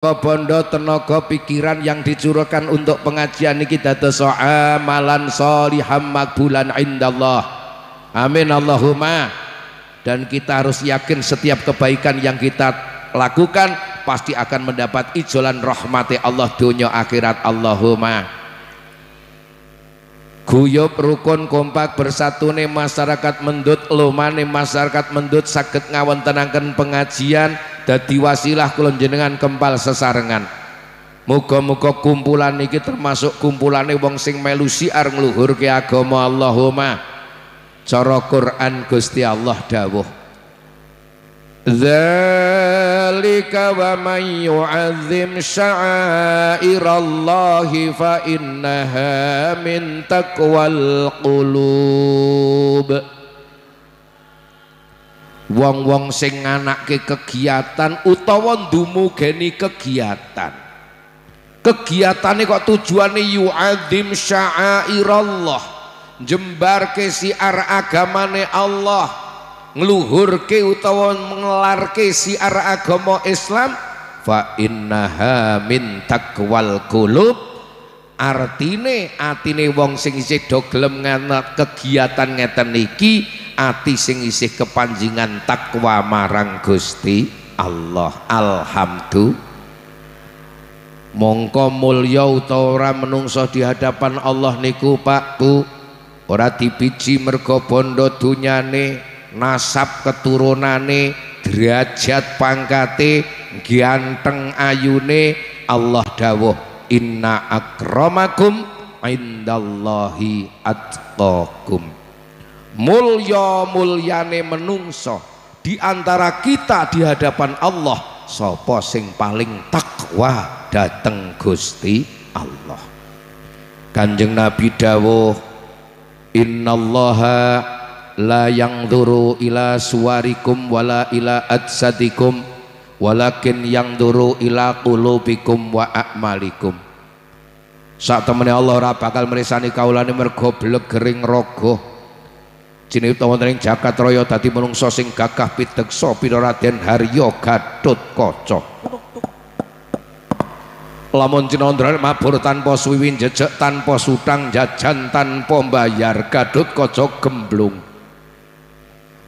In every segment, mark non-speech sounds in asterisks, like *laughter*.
bondo tenaga pikiran yang dicurahkan untuk pengajian ini dados amalan soliham makbulan indallah. Amin Allahumma. Dan kita harus yakin setiap kebaikan yang kita lakukan pasti akan mendapat ijolan rahmati Allah dunia akhirat. Allahumma guyup rukun kompak bersatu nih masyarakat mendut lumane masyarakat mendut sakit ngawon tenangkan pengajian dadi wasilah kulon jenengan kempal sesarengan. Muga-muga kumpulan ini termasuk kumpulane wong sing melu siar ngluhurke agama Allahumma. Cara Quran Gusti Allah dawuh Dzalika wa man yu'azzim sya'airallahi fa innaha min taqwal qulub. Wong-wong sing nganake kegiatan utawa ndumugeni kegiatan. Kegiatane kok tujuane yu'azzim sya'airallah jembarke siar agamane Allah ngluhurke utawa mengelarke siar agama Islam fa innaha min taqwal qulub. Artine atine wong sing isih do gelem kegiatan ngeten iki ati sing isih kepanjingan takwa marang Gusti Allah. Alhamdulillah. Mongko mulya utawa ora menungso di hadapan Allah niku Pak Bu. Ora dibiji mergo bondo dunyane nasab keturunane derajat pangkate ganteng ayune Allah dawuh inna akramakum indallahi atqakum. Mulya mulyane menungso di antara kita di hadapan Allah sapa sing paling takwa dateng Gusti Allah? Kanjeng Nabi dawuh innallaha la yang duru ila suwarikum wala ila adsadikum walakin yang duru ila qulubikum wa a'malikum. Saat temennya Allah ora bakal meresani kaulane mergo blegering rogo Cini utawa wonten ing jagat raya dadi menungso sing gagah piteksa pira Raden Harya Gatut Kaca. Lamun cinondra mabur tanpa suwiwin jejak tanpa sutang jajan tanpa bayar Gatut Kaca gemblung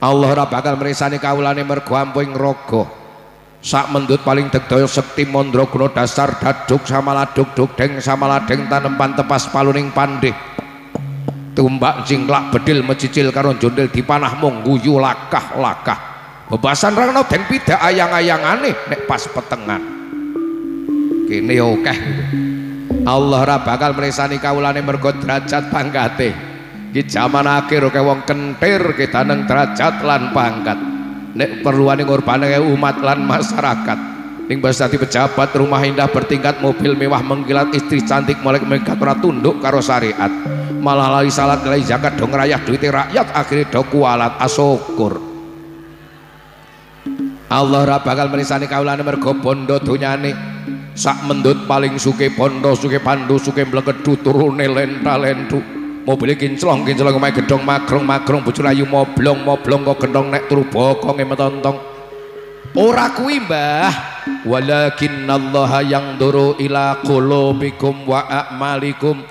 Allah ora bakal meresani kawulane mergo ampuing raga. Sak mendut paling degdaya sekti mandraguna dasar daduk samaladuk duk deng samaladeng tanempan tepas paluning pandhe tumbak jingklak bedil mecicil karo jondil dipanah mung guyu lakah-lakah. Bebasan rangno deng pida ayang-ayangane nek pas petengan. Kene akeh. Allah ora bakal meresani kawulane mergo derajat pangkate di zaman akhir kayak wong kentir kita neng derajat lan pangkat. Nek perluan ngorbanke umat lan masyarakat. Ning basati pejabat rumah indah bertingkat mobil mewah mengkilat istri cantik mereka ora tunduk karo syariat. Malah lagi salat lagi zakat dong rayah duit rakyat akhirnya do kualat asyukur. Allah ora bakal menisani kaulane mergo bondo donyane. Sak mendut paling suke bondo suke pandu suke mlegedu turune lenta lentu mobil kinclong kinclong omahe gedhong magrong magrong bojo ayu moblong moblong kok gendong nek turu bokong metontong ora kuwi mbah. Walakin Allah yang duru ila qulubikum wa a'malikum.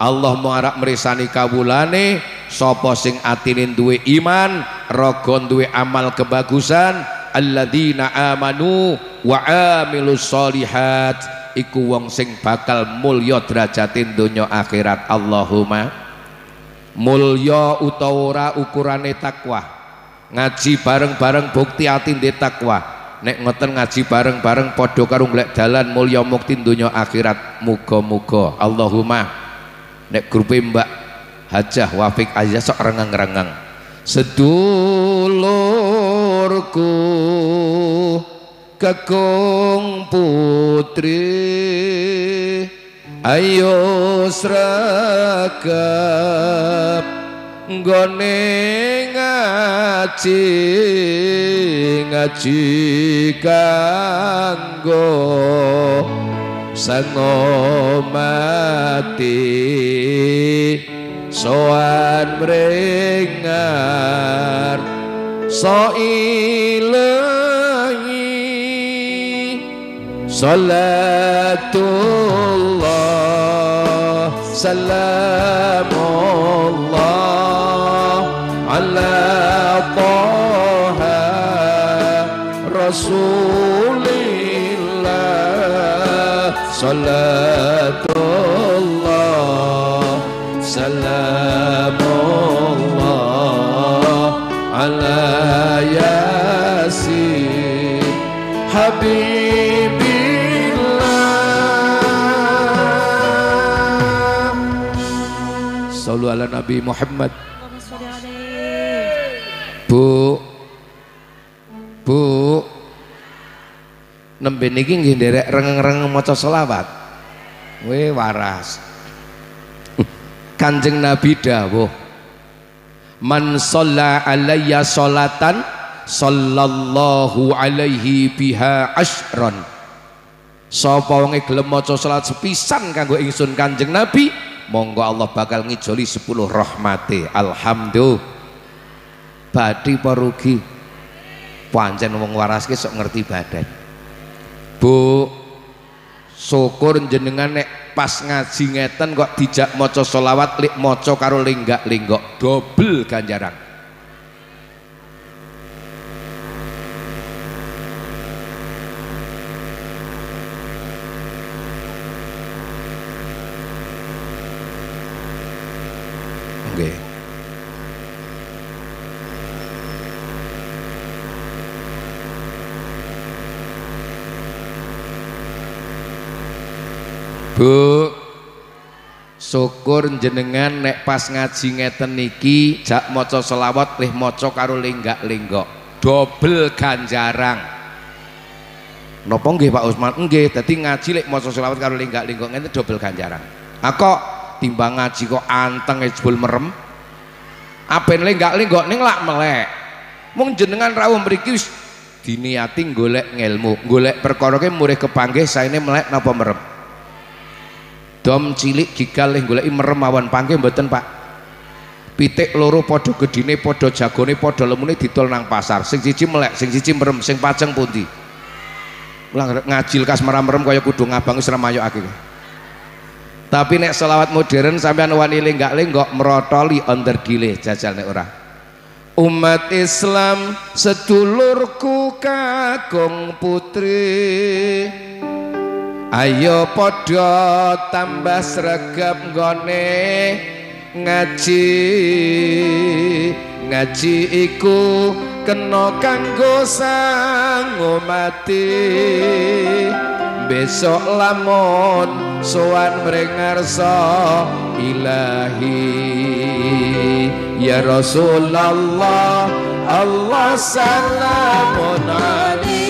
Allah mengarap merisani kawulane sapa sing atine duwe iman raga duwe amal kebagusan. Alladzina amanu wa amilus solihat. Iku wong sing bakal mulya derajatin donya akhirat. Allahumma mulya utawa ora ukurane takwa ngaji bareng-bareng bukti ati ndek takwa nek ngoten ngaji bareng-bareng padha karo golek dalan mulya mukti donya akhirat. Muga-muga. Allahumma. Nek grupe Mbak Hajah Wafik aja sok rengang-rengang. Sedulurku kekung putri ayo sregep nggone ngaji ngaji kanggo sengo mati. Soan mrengar so ilengi. Salatullah سلام الله على طه رسول الله صلاة الله سلام الله على ياسين حبيب Sallu ala Nabi Muhammad. Bu Bu Nembe niki nggih nderek rengeng-rengeng maca selawat. We waras. Kanjeng Nabi dawuh Man shalla alayya sholatan sallallahu alaihi biha asyran Sapa wonge gelem maca salat sepisan kanggo ingsun Kanjeng Nabi monggo Allah bakal ngijoli 10 rahmate. Alhamdulillah badhe apa rugi? Pancen wong waras ki sok ngerti badan. Bu syukur jenengan nek pas ngaji ngeten kok dijak maca selawat lik maca karo lenggak-lenggok dobel ganjaran Nggih. Bu. Syukur jenengan nek pas ngaji ngeten niki jak maca selawat lih maca karo lenggak-lenggok. Dobel ganjarang. Napa nggih Pak Usman? Nggih dadi ngaji lek maca selawat karo lenggak-lenggok ngene dobel ganjarang. Ah kok timbang ngaji kok anteng jebul merem? Aben lenggak-lenggok ning lak melek. Mung jenengan rawuh mriki wis diniati golek ngelmu golek perkara ke murih kepanggih saene melek napa merem dom cilik gigal yang golek merem awan panggih mboten Pak? Pitik loro padha gedine padha jagone padha lemune didol nang pasar. Sing siji melek sing siji merem sing pajeng pundi? Ngajil kas merem-merem kaya kudu ngabang wis remayokake tapi nek selawat modern sampean wani lenggak lenggok merotoli onder gile jajal nek ora. Umat Islam sedulurku kakung putri Ayo podo tambah sregep nggone ngaji. Ngaji iku kena kanggo sango mati besok lamun sowan mring ngarsa ilahi. Ya Rasulullah Allah salamun alaihi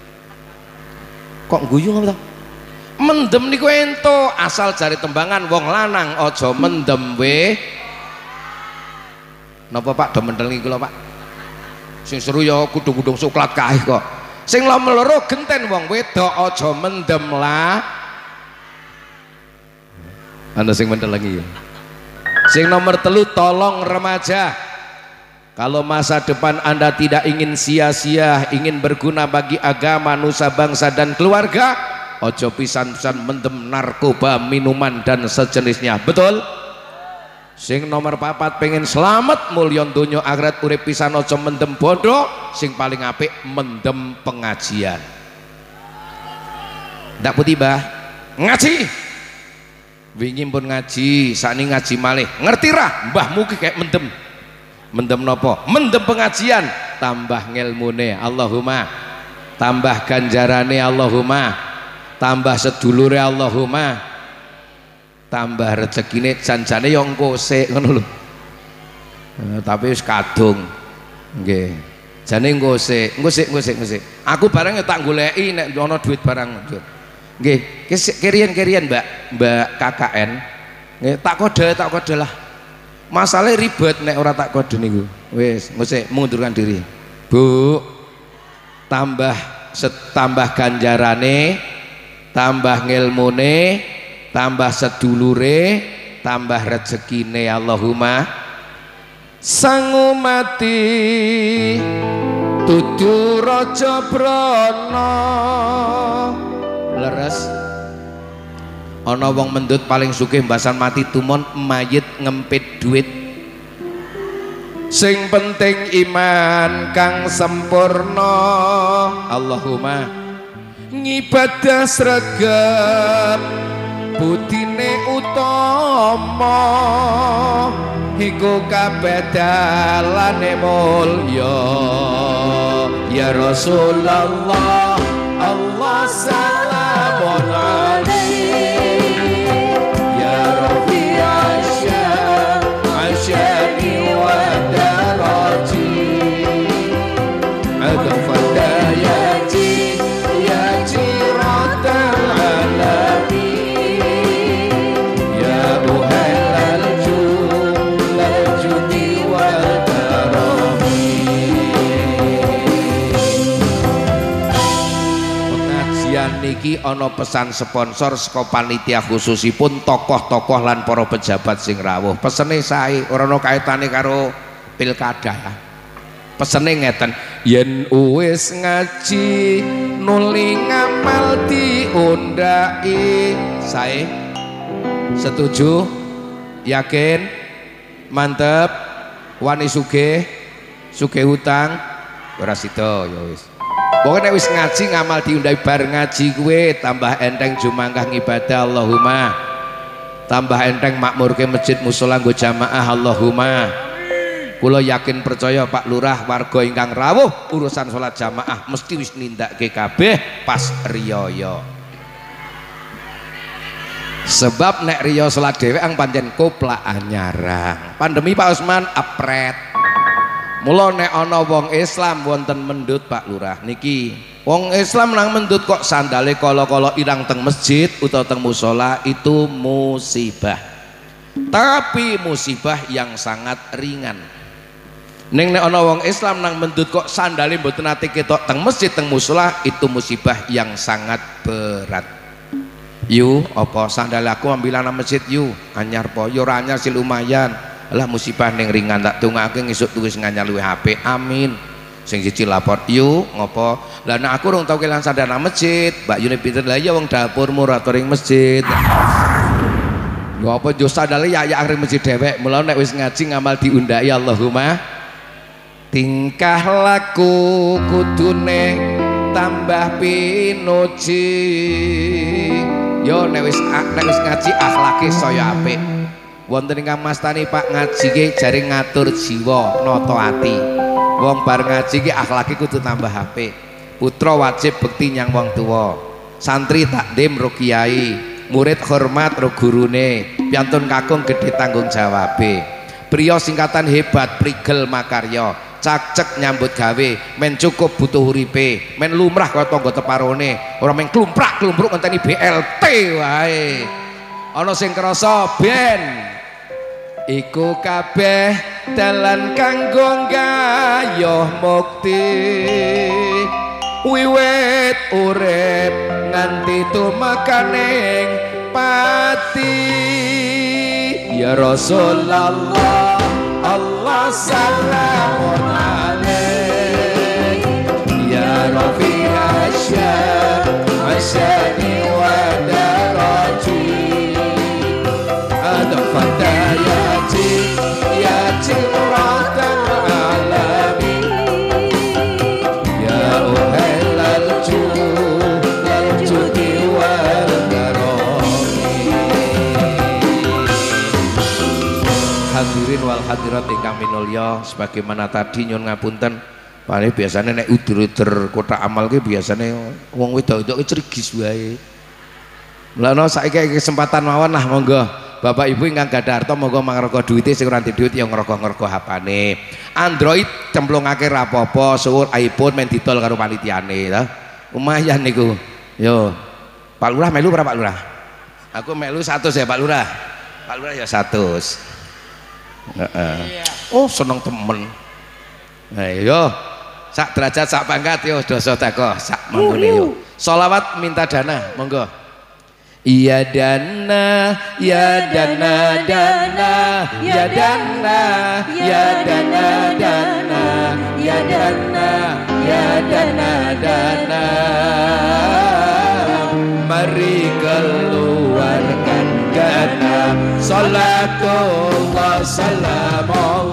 kok guyu apa mendem niku ento asal cari tembangan wong lanang ojo mendem we. Napa pak? Do mendel lho pak. Sing seru ya kudung-kudung suklat kae kok. Sing loro genten wong wedok ojo mendem lah. Ana sing mendel lagi ya. Sing nomor telu tolong remaja kalau masa depan Anda tidak ingin sia-sia, ingin berguna bagi agama, nusa bangsa dan keluarga, ojo pisan-pisan mendem narkoba, minuman dan sejenisnya. Betul? Sing nomor papat pengen selamat mulyon dunyo akhirat urip pisan ojo mendem bodoh, sing paling apik mendem pengajian. Ndak putih bah, ngaji. Wingi pun ngaji, sakni ngaji malih. Ngerti rah, mbah mugi kayak mendem mendem nopo? Mendem pengajian. Tambah ngelmune Allahumma. Tambah ganjarane Allahumma. Tambah sedulure Allahumma. Tambah rezekine janjane yo engko sik ngono lho. Eh, tapi wis kadung. Nggih. Jane engko sik engko sik aku bareng ya tak goleki nek ana duit barang Dur. nggih. Kirian-kirian Mbak. Mbak KKN nggih tak kode tak kode lah masalah ribet nek ora tak kode niku. Engko sik mengundurkan diri. Bu tambah setambah ganjarane tambah ngilmune tambah sedulure tambah rezekine Allahumma. Sang mati tutu raja brana. Leres ana wong mendut paling sugih mbasan mati tumon mayit ngempit duit. Sing penting iman kang sempurna. Allahumma. Ngibadah sregep budine utama. Iku kabeh dalane mulya. Ya Rasulullah Allah salamun niki ana pesan sponsor saka panitia khususipun tokoh-tokoh lan para pejabat sing rawuh. Pesene sae ora ana kaitane karo pilkada pesene ngeten yen wis ngaji nuli ngamal diundai sae. Setuju? Yakin? Mantep? Wani sugih? Sugih hutang? Ora sida ya wis Pokoknya wis ngaji ngamal diundai bar ngaji kuwe tambah enteng jumangkah ngibadah Allahumma. Tambah enteng makmur ke masjid musola nggo jamaah Allahumma. Kula yakin percaya Pak Lurah warga ingkang rawuh urusan sholat jamaah mesti wis nindakake kabeh pas riyaya. Sebab nek riyo sholat dhewe ang pancen koplaan nyarang pandemi Pak Usman apret Mula nek ana wong Islam wonten mendut Pak Lurah niki. Wong Islam nang mendut kok sandale kala-kala ilang teng masjid utawa teng musola itu musibah. Tapi musibah yang sangat ringan. Neng nek ana wong Islam nang mendut kok sandale mboten nate ketok teng masjid teng musola itu musibah yang sangat berat. Yu apa sandal aku ambilan nang masjid yu? Anyar po yo anyar sil lumayan lah musibah ning ringan tak tungake ngisuk tuwis nganyar luwe HP amin. Sing siji lapor yu ngopo? Lah nek aku rung tau kelan nang masjid mbak yune pinter lah ya wong dapur ing masjid. Gak apa jo sandale ya ya ring masjid dhewek? Mula nek wis ngaji ngamal diundai Allahumma tingkah laku kudune tambah pinuji. Yo nek wis nek wis ngaji akhlake saya apik wonten ingkang mastani Pak ngaji ki jare ngatur jiwa nata ati. Wong bar ngaji ki akhlake kudu tambah apik putra wajib bekti nyang wong tuwa. Santri takdim ro kiai. Murid hormat ro gurune. Piantun kakung gedhe tanggung jawabe. Priya singkatan hebat prigel makarya. Cacek nyambut gawe. Men cukup butuh uripe. Men lumrah kaya tangga teparone. Ora men klumprak klumpruk ngenteni BLT wae. Ana sing krasa ben iku kabeh dalan kanggo gayuh mukti. Wiwit urip nganti tumakaning pati. Ya Rasulullah Allah salamun alaik ya Rafi Asyam Asyani hadirat ingkang minulya sebagaimana tadi nyun ngapunten Paling biasanya nek udur-udur kota amal ki biasanya wong wedok-wedok cerigis wae. Mulane saiki kesempatan mawon lah monggo Bapak Ibu ingkang gadah harta monggo mangrego duwite sing ora duit ya ngrego-ngrego hapane. Android cemplungake rapopo suwur iPhone men didol karo panitiane to. Lumayan niku. Yo. Pak Lurah melu berapa Pak Lurah? Aku melu 100 ya Pak Lurah. Pak Lurah ya 100. Oh, seneng temen. Ayo. Sak derajat sak pangkat yo dosa teko sak manggone yo. Solawat minta dana, monggo. Iya dana, ya dana dana, ya dana, ya dana dana, ya dana, ya dana dana. Mari keluarkan dana. Salatullah salamullah ala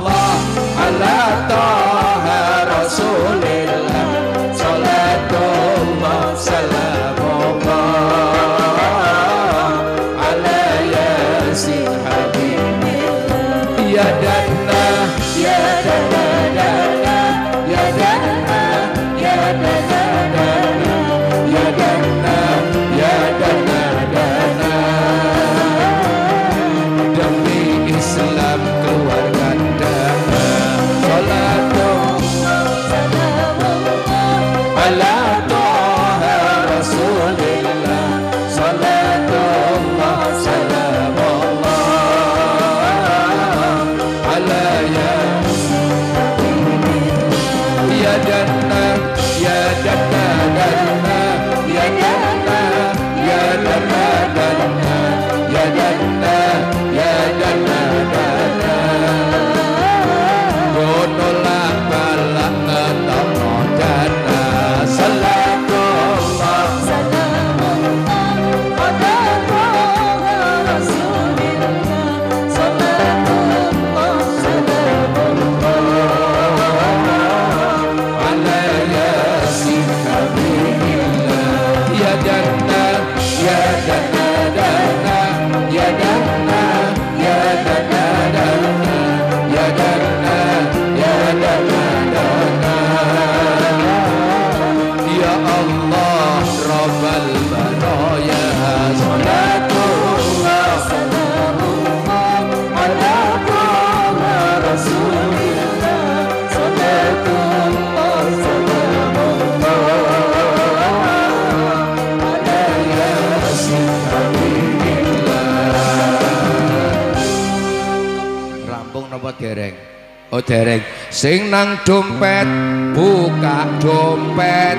Oh dereng. Sing nang dompet buka dompet.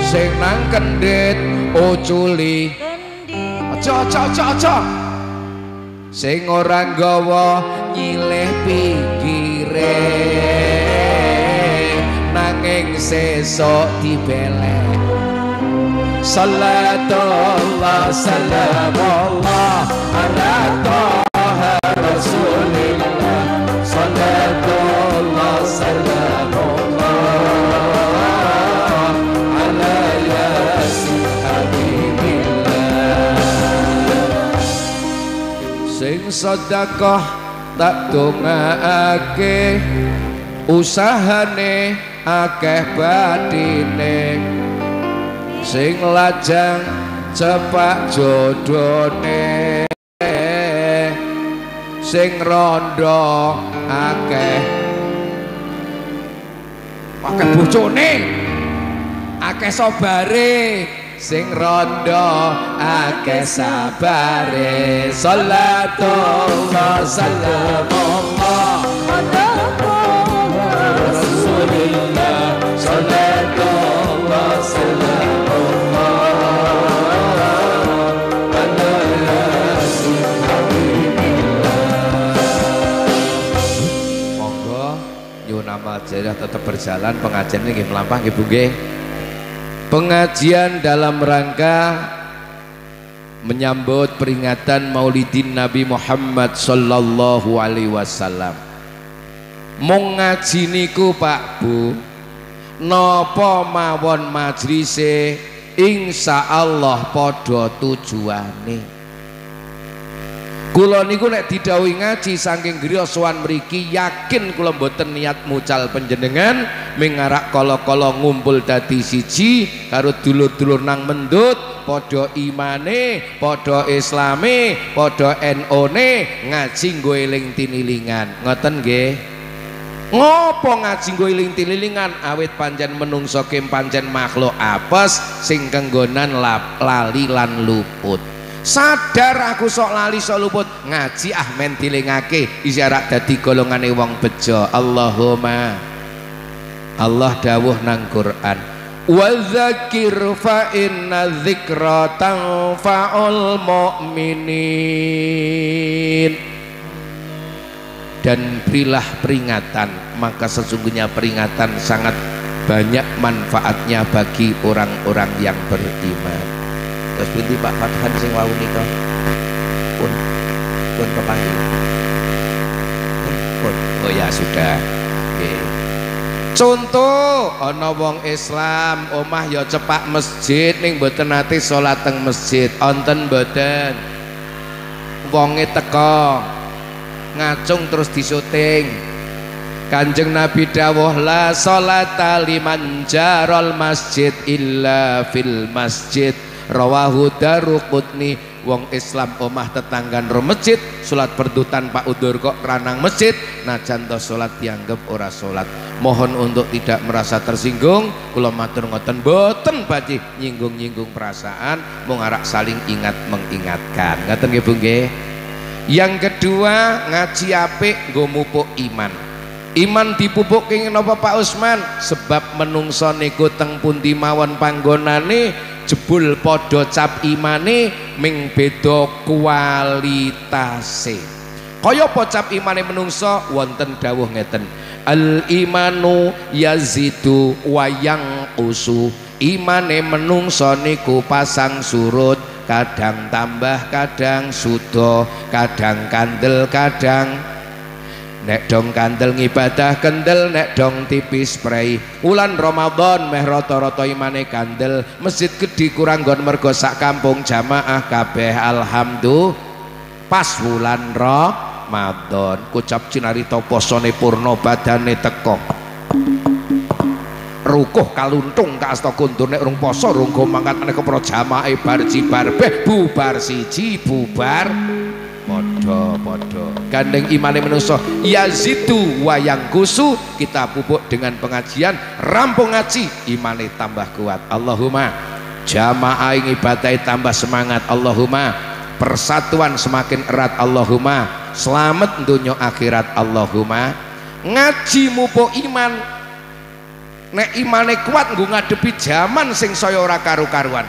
Sing nang kendit uculi. Aja aja aja aja. Sing ora nggawa nyilih pinggire. Nanging sesok dibelek. Salatullah salamullah ala sedekah tak dongaake usahane akeh badine. Sing lajang cepak jodone sing rondo akeh. Akeh bojone akeh sobare sing rondo akeh sabare. Salatullah salamullah. Rasulillah Monggo tetap berjalan. Pengajian ini melampah nggih Bu nggih. Pengajian dalam rangka menyambut peringatan Maulidin Nabi Muhammad sallallahu alaihi wasallam. Mung ngaji niku Pak Bu. Napa mawon majlise insya Allah padha tujuane. Kula niku nek didhawuhi ngaji saking griya sowan mriki yakin kula mboten niat mucal panjenengan mengarak kala-kala ngumpul dadi siji karo dulur-dulur nang mendut padha imane, padha islame, padha NO-ne ngaji nggo eling tinilingan. Ngoten nggih. Ngopo ngaji nggo eling tinilingan awit panjen menungso kem panjen makhluk apes sing kenggonan lali lan luput sadar aku sok lali sok luput. Ngaji ah men dilingake isyarat dadi golongane wong bejo. Allahumma. Allah dawuh nang Quran. Wa dzakir fa inna dzikra tanfa'ul mu'minin. Dan berilah peringatan. Maka sesungguhnya peringatan sangat banyak manfaatnya bagi orang-orang yang beriman terus binti Pak. Fathan sing wau nika pun. Pun kepanggil pun, pun. Oh ya sudah. Oke. Contoh ana wong Islam omah ya cepak masjid ning mboten nate salat teng masjid. Onten mboten. Wonge teko ngacung terus disuting Kanjeng Nabi dawuh la salata liman jarol masjid illa fil masjid rawahu daruqutni wong Islam omah tetanggan ro masjid. Salat perdutan Pak Udur kok ranang masjid. Najan to salat dianggap ora salat mohon untuk tidak merasa tersinggung. Kula matur ngoten boten badhe nyinggung-nyinggung perasaan mung arak saling ingat mengingatkan. Ngoten nggih Bu yang kedua ngaji apik nggo mupuk iman. Iman dipupuk kenging napa Pak Usman? Sebab menungso niku teng pundi mawon panggonane jebul podo cap imane ming beda kualitase. Kaya apa cap imane menungso wonten dawuh ngeten. Al imanu yazidu wayang usu imane menungso niku pasang surut kadang tambah kadang sudo kadang kandel kadang nek dong kandel ngibadah kendel nek dong tipis spray ulan Ramadan meh rata-rata imane kandel. Masjid gede kurang gon mergo sak kampung jamaah kabeh alhamdulillah. Pas wulan Ramadan kucap cinarita posone purna badane teko rukuh kaluntung ka asta kuntur nek rung poso rung mangkat nek pro jamaah bar jibar beh bubar siji bubar podo-podo gandeng imane menuso yazidu wayang kusu kita pupuk dengan pengajian rampung ngaji imane tambah kuat. Allahumma jamaah ibadah tambah semangat. Allahumma persatuan semakin erat. Allahumma selamat dunia akhirat. Allahumma ngaji mupuk iman. Nek imane kuat nggo ngadepi zaman sing saya ora karu-karuan.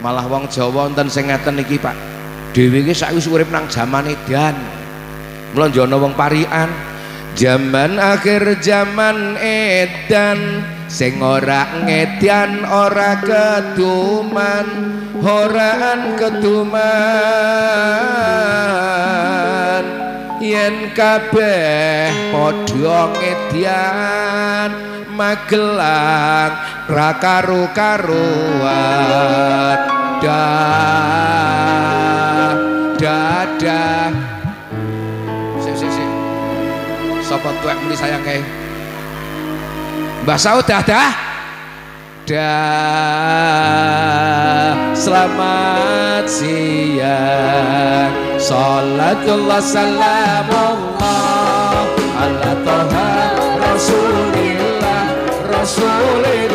Malah wong Jawa wonten sing ngeten iki Pak dhewe iki saiki urip nang zaman edan. Mula jono wong parian zaman akhir zaman edan sing ora ngedian ora keduman horaan keduman. Yen kabeh padha ngedian magelang ra karu-karuan. Dah dadah. Si si si sapa muni sayang kae? Mbah Saud dadah. Dah. Selamat siang. Salatullah salamullah ala toha rasulillah. Rasulillah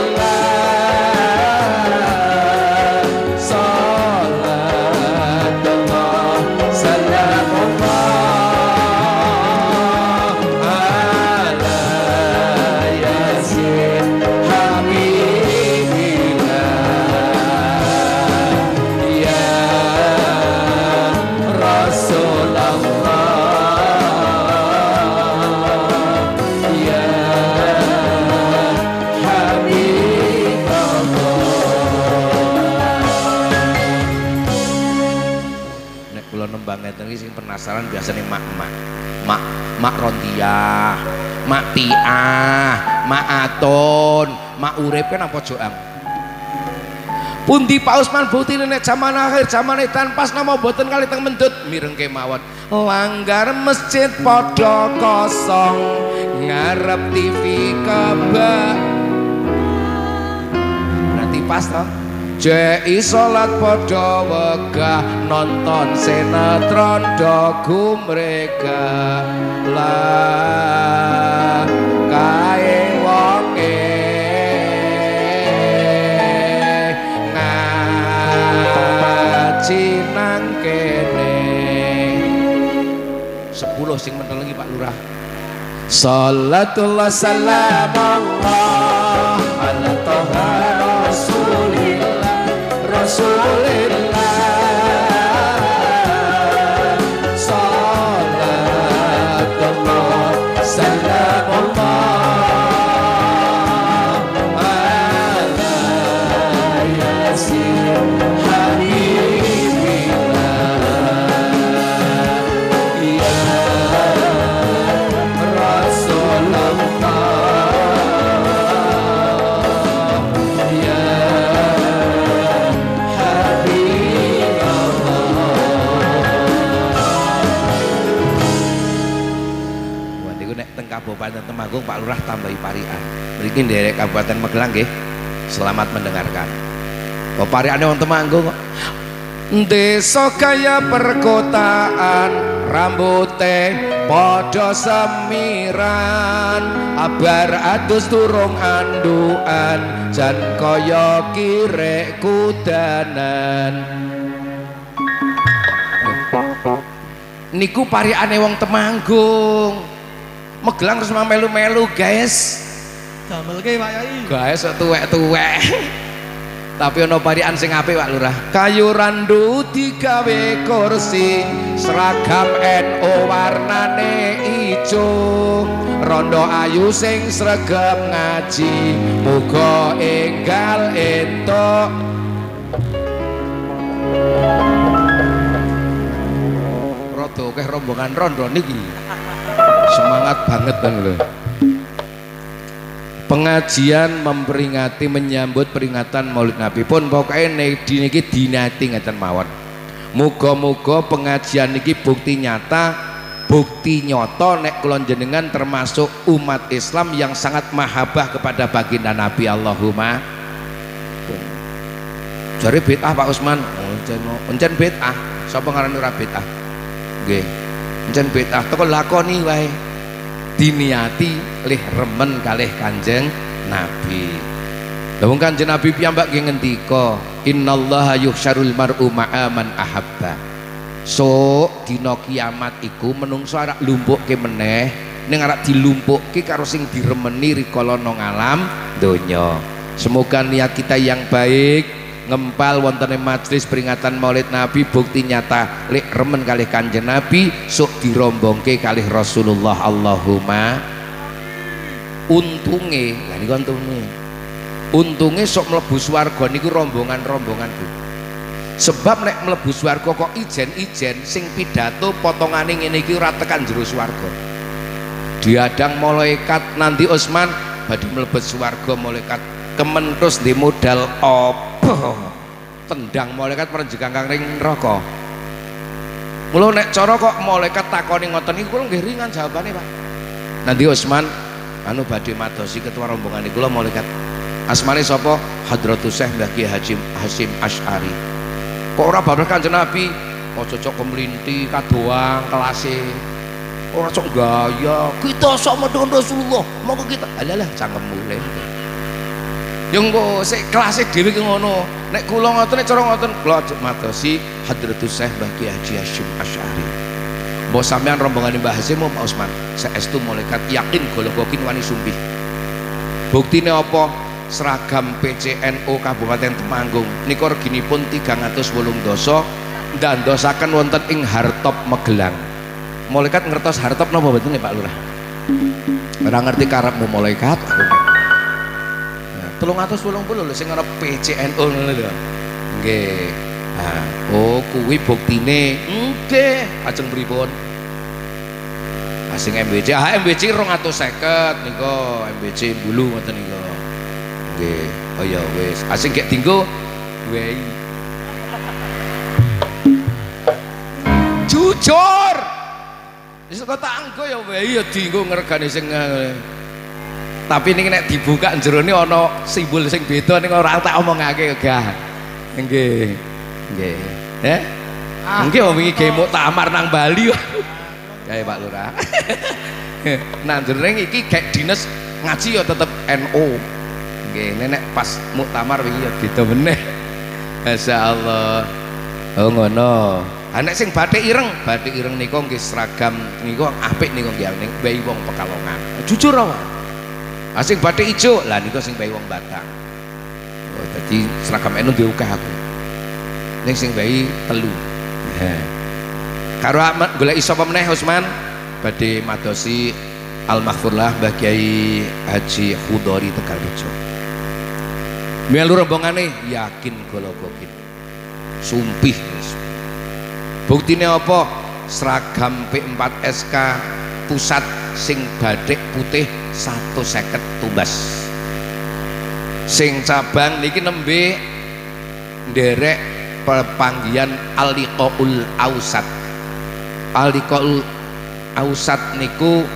biasanya mak-mak mak mak rondia mak piah mak aton mak urep kan apa joang pundi Pak Usman buktine nek zaman akhir zaman edan pas nama boten kali teng mendut mireng kemawon. Langgar masjid padha kosong ngarep TV kebak. Nanti pas toh Jai salat padha wegah nonton sinetron dogu mereka lah kae wonge. Ngaji nang kene. 10 sing menelengi Pak Lurah. Salatullah salamullah Temanggung Pak Lurah tambahi parian. Mriki nderek Kabupaten Magelang nggih. Selamat mendengarkan. Kok pariane wong Temanggung kok Desa kaya perkotaan rambute podo semiran abar adus turung anduan jan kaya kirek kudanan niku pariane wong Temanggung Magelang terus melu-melu guys. Damel ke Pak Yai. guys tuwek-tuwek. *laughs* Tapi ono parian sing apik Pak Lurah. Kayu randu digawe kursi seragam NO warnane ijo. Rondo ayu sing sregep ngaji muga enggal entuk Rodo keh rombongan rondo niki *laughs* semangat banget bang lho pengajian memperingati menyambut peringatan Maulid Nabi. Pun pokoknya di niki dinati ngeten mawon. Muga-muga pengajian niki bukti nyata bukti nyoto nek kulon jenengan termasuk umat Islam yang sangat mahabah kepada baginda Nabi. Allahumma. Jari bid'ah Pak Usman. Encen encen bid'ah. Sapa ngarani ora bid'ah? Nggih encen bid'ah teko lakoni wae. Diniati lih remen kalih kanjeng Nabi. Lawang kanjeng Nabi piyambak nggih ngendika innallaha yuhsyarul mar'u ma'a man ahabba. Sok dina kiamat iku menungso arak lumpukke meneh ning arak dilumpukke karo sing diremeni rikala nang alam donya. Semoga niat kita yang baik ngempal wonten majelis peringatan Maulid Nabi bukti nyata lek remen kalih Kanjeng Nabi sok dirombongke kalih Rasulullah Allahumma. Untunge lah niku untunge. Untunge sok mlebu swarga niku rombongan-rombongan Bu sebab nek mlebu swarga kok ijen-ijen sing pidato potongane ngene iki ora tekan jero swarga. Diadang malaikat nanti Utsman badhe mlebet swarga malaikat. Kementus di modal apa tendang malaikat perenjegang ring neraka. Mula nek cara kok malaikat takoni ngoten niku kula nggih ringan jawabane Pak. Nanti Utsman anu badhe madosi ketua rombongan niku kula malaikat. Asmane sapa? Hadratus Syekh Mbah Ki Haji Hasim Asy'ari kok ora bablas Kanjeng Nabi? Kok cocok kemelinti kadoang kelase. Ora sok gaya. Kita sok medhon Rasulullah. Monggo kita. Alalah cangkem mulai yang kok sik kelasé dhewe ki ngono. Nek kula ngoten cara ngoten kula madosi Hadratus Syekh Mbah Ki Haji Hasyim Asy'ari. Mbok sampean rombongan Mbah Hasim mau Pak Usman. Saestu malaikat yakin gologokin wani sumpih buktine apa? Seragam PCNO Kabupaten Temanggung. Nika reginipun 308 dosa ndandosaken wonten ing Hartop Magelang. Malaikat ngertos Hartop napa mboten Pak Lurah? Ora ngerti karepmu malaikat. aku telung atus wolong puluh lho sing ana PCNO ngono lho. Nggih. Nah, oh kuwi buktine. Nggih ajeng pripun? Asing MBC ah MBC 250 nika MBC bulu ngoten nika nggih. Oh ya wis. Asing gek dinggo wei. Jujur! Kok tak anggo ya wei. Ya dienggo ngregani sing eh, tapi ini nek dibuka jerone ana simbol sing beda ning ora tak omongake gak nggih nggih. Eh? Nggih wong wingi ge muktamar nang Bali. *laughs* Kae Pak Lurah. *laughs* Nah jerone iki gek dinas ngaji ya tetep NO nggih nenek pas muktamar wingi ya beda meneh. Masyaallah oh ngono. Anek sing batik ireng batik ireng niku nggih seragam niku apik niku nggih ning bayi wong Pekalongan. Jujur apa asing batik ijo lah niku sing bayi wong Batang oh dadi seragam enu nggih akeh aku ning sing bayi telu karo golek iso apa meneh Usman badhe madosi Al-Mahfurlah Mbah Kiai Haji Khudori Tegalrejo. Melu rombongane yakin gologokin. Sumpih. Buktine apa? Seragam P4SK pusat sing badik putih 150 tumbas. Sing cabang niki nembe nderek pepanggian Al-Liqaul Ausat. Al-Liqaul Ausat niku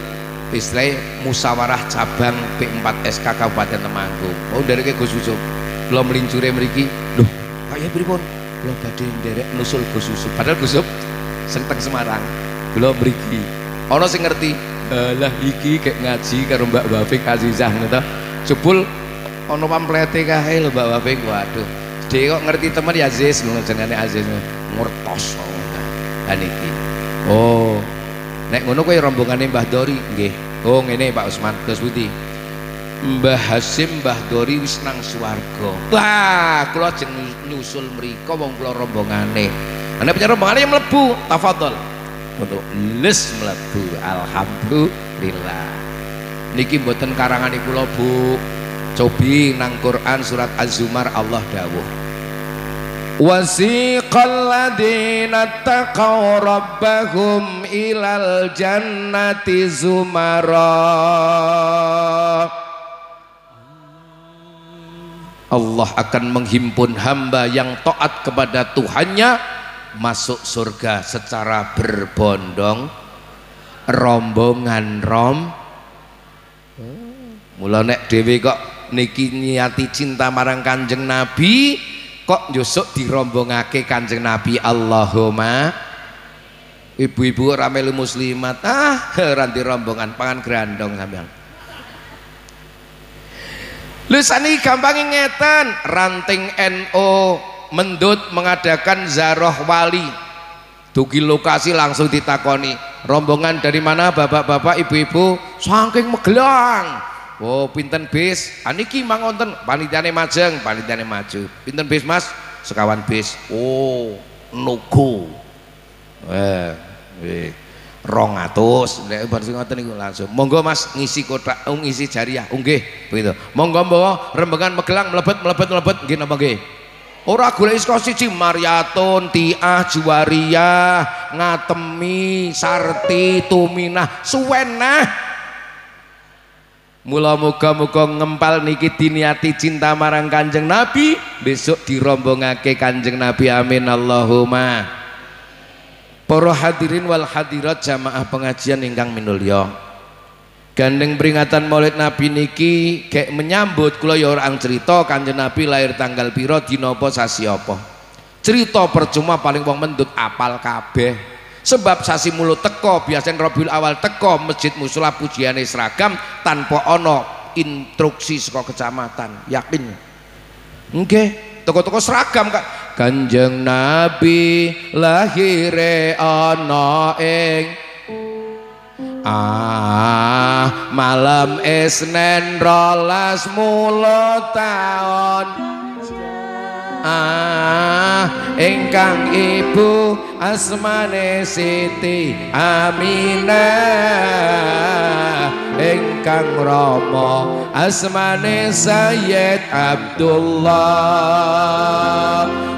istilahnya musawarah cabang P4SK Kabupaten Temanggung. Mau dari ke Gus Yusuf? Lo melincure meriki loh kayak pripun? Lo badhe derek nusul Gus Yusuf. Padahal Gus Yusuf Semarang. Lo meriki ono sing ngerti? Lah iki kayak ngaji karo Mbak Wafik Azizah gitu jebul. Ono pamplete kae lho Mbak Wafik. Waduh. Dia kok ngerti teman ya Aziz? Ngono jenenge Aziz. Ngurtos dan iki. Oh. Nek ngono kowe rombongane Mbah Dori nggih. Oh ngene Pak Usman. Terus putih Mbah Hasim Mbah Dori wis nang swarga. Wah kula jeng nyusul mriko wong kula rombongane. Ana punya rombongane yang mlebu tafadhol untuk les melebu alhamdulillah. Niki mboten karangan kula Bu. Cobi nang Quran surat Az-Zumar Allah dawuh. Wasiqal ladina taqaw rabbahum ilal jannati zumara. Allah akan menghimpun hamba yang taat kepada Tuhannya masuk surga secara berbondong rombongan rom mula nek dhewe kok niki niati cinta marang Kanjeng Nabi kok nyusuk dirombongake kanjeng Nabi Allahumma. Ibu-ibu ramelu muslimat. Ah *laughs* ranti rombongan pangan sampean Lha sani gampang ngeten ranting NO mendut mengadakan zaroh wali dugi lokasi langsung ditakoni rombongan dari mana bapak-bapak ibu-ibu saking megelang Oh, pinten bis? Aniki mang wonten panitiane majeng, panitiane maju. Pinten bis, Mas? Sekawan bis. Oh, nuku. Eh, eh. rong atus nek bar ngoten niku langsung monggo Mas ngisi kotak ngisi jariah nggih begitu monggo mbawa rembengan megelang mlebet mlebet mlebet nggih napa nggih ora golek saka siji Mariatun Tiah Juwaria Ngatemi Sarti Tuminah suwenah Mula muga-muga ngempal niki diniati cinta marang Kanjeng Nabi, besok dirombongake Kanjeng Nabi amin Allahumma. Para hadirin wal hadirat jamaah pengajian ingkang minulya. Gandeng peringatan Maulid Nabi niki kayak menyambut kula ya orang cerita Kanjeng Nabi lahir tanggal piro dina apa sasi apa. Cerita percuma paling wong mendut apal kabeh. Sebab sasi mulut teko biasanya Rabiul Awal teko masjid musola pujiane seragam tanpa ono instruksi saka kecamatan yakin? Oke toko-toko seragam kak. Kanjeng Nabi lahire ono ing ah malam esnen rolas mulut tahun ah ingkang ibu asmane Siti Aminah. Ingkang Rama asmane Sayyid Abdullah.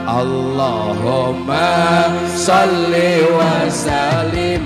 Allahumma salli wa sallim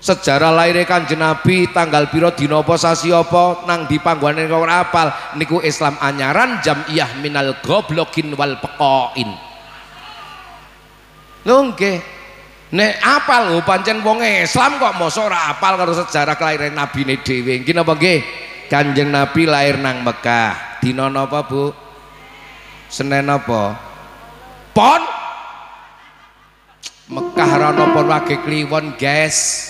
sejarah lahir kanjeng Nabi tanggal piro dina apa sasi apa nang di panggonan ora apal niku Islam anyaran jamiyah minal goblokin wal pekoin. Nggih. Nek apal lho pancen wong Islam kok mosok ora apal karo sejarah kelahiran Nabi ne dhewe. Nggih napa nggih? Kanjeng Nabi lahir nang Mekah. Dina napa Bu? Senin apa? Pon? Mekah rana pon wage kliwon guys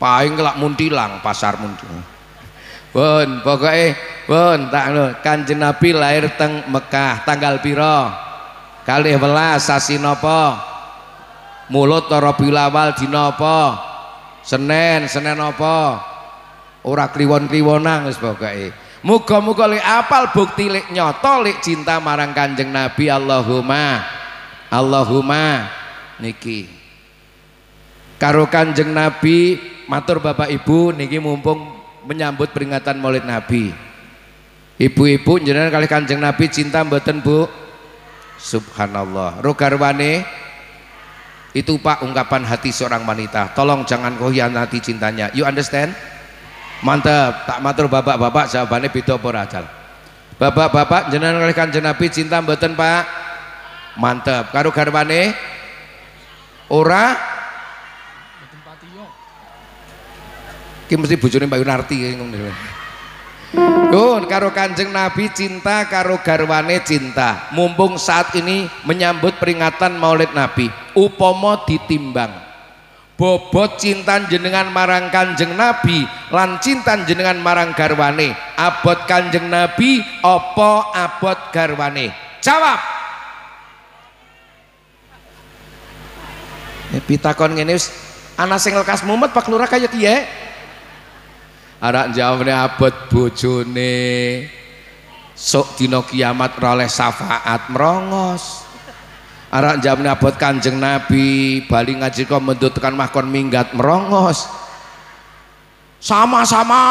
paling kelak muntilang pasar muntilang Bun, pokoknya Bun, tak lo Kanjeng Nabi lahir teng Mekah tanggal piro? Kali welas sasi nopo? Mulut Rabiul Awal dina apa? Senin, Senin apa? Ora kliwon-kliwonan wis pokoke. Muga-muga lek apal bukti lek nyoto lek cinta marang Kanjeng Nabi Allahumma. Allahumma niki. Karo Kanjeng Nabi matur Bapak Ibu niki mumpung menyambut peringatan Maulid Nabi. Ibu-ibu jenengan kali Kanjeng Nabi cinta mboten Bu? Subhanallah. Rogarwane itu Pak ungkapan hati seorang wanita. Tolong jangan hianati cintanya. You understand? Mantap. Tak matur bapak-bapak jawabannya beda apa. Bapak-bapak jenengan kali Kanjeng Nabi cinta mboten Pak? Mantap. Karo garwane ora Ki mesti bojone Mbak Yunarti. Kun karo Kanjeng Nabi cinta karo garwane cinta. Mumpung saat ini menyambut peringatan Maulid Nabi, upomo ditimbang. Bobot cinta jenengan marang Kanjeng Nabi lan cinta jenengan marang garwane. Abot Kanjeng Nabi opo abot garwane? Jawab. Eh, pitakon ngene wis ana sing lekas mumet Pak Lurah kaya piye? Arak jawabne abot bojone. Sok dina kiamat ora oleh syafaat merongos. Arak jawabne abot Kanjeng Nabi, bali ngaji kok mendut tekan mahkon minggat merongos. Sama-sama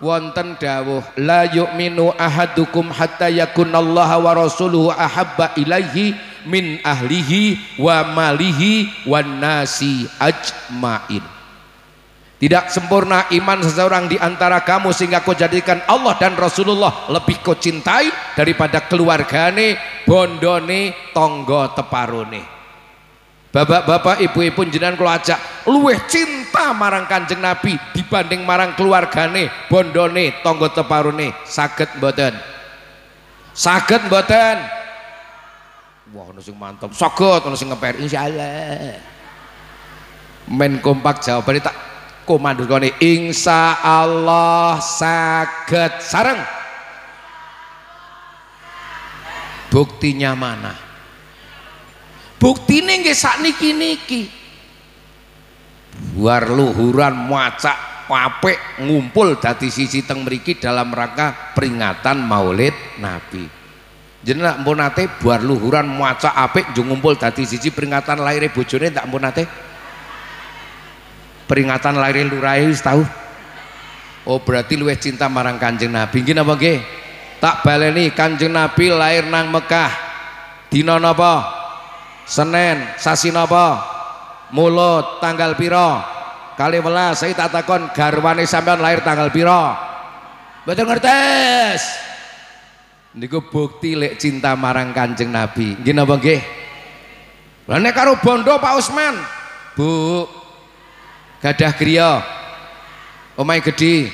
wonten dawuh la yu'minu ahadukum hatta yakunallaha wa rasuluhu ahabba ilaihi min ahlihi wa malihi wan nasi ajmain tidak sempurna iman seseorang di antara kamu sehingga kau jadikan Allah dan Rasulullah lebih kau cintai daripada keluargane, bondone, tonggo teparone. Bapak-bapak, ibu-ibu jenengan kula ajak luweh cinta marang Kanjeng Nabi dibanding marang keluargane, bondone, tonggo teparone. Saged mboten? Saged mboten? Wah, ono sing mantap. Saged ono sing ngeper insyaallah. Men kompak jawabane tak komando kone insya Allah sakit sarang buktinya mana? Buktinya nggak sak niki niki luar luhuran macak pape ngumpul dadi sisi teng meriki dalam rangka peringatan maulid nabi. Jenengan mpun nate buar luhuran macak apik ngumpul dadi sisi peringatan lahir bojone tak mpun nate peringatan lahir lurai wis tahu oh berarti luwih cinta marang kanjeng nabi. Gini apa nggih? Tak baleni kanjeng nabi lahir nang Mekah. Dina napa? Senin sasi napa? Mulut tanggal piro kali welas saya tak takon garwane sampean lahir tanggal piro betul ngertes? Niku bukti lek cinta marang kanjeng nabi. Gini apa nggih? Lah nek karo bondo Pak Usman, Bu, gadah griya omahe gedhi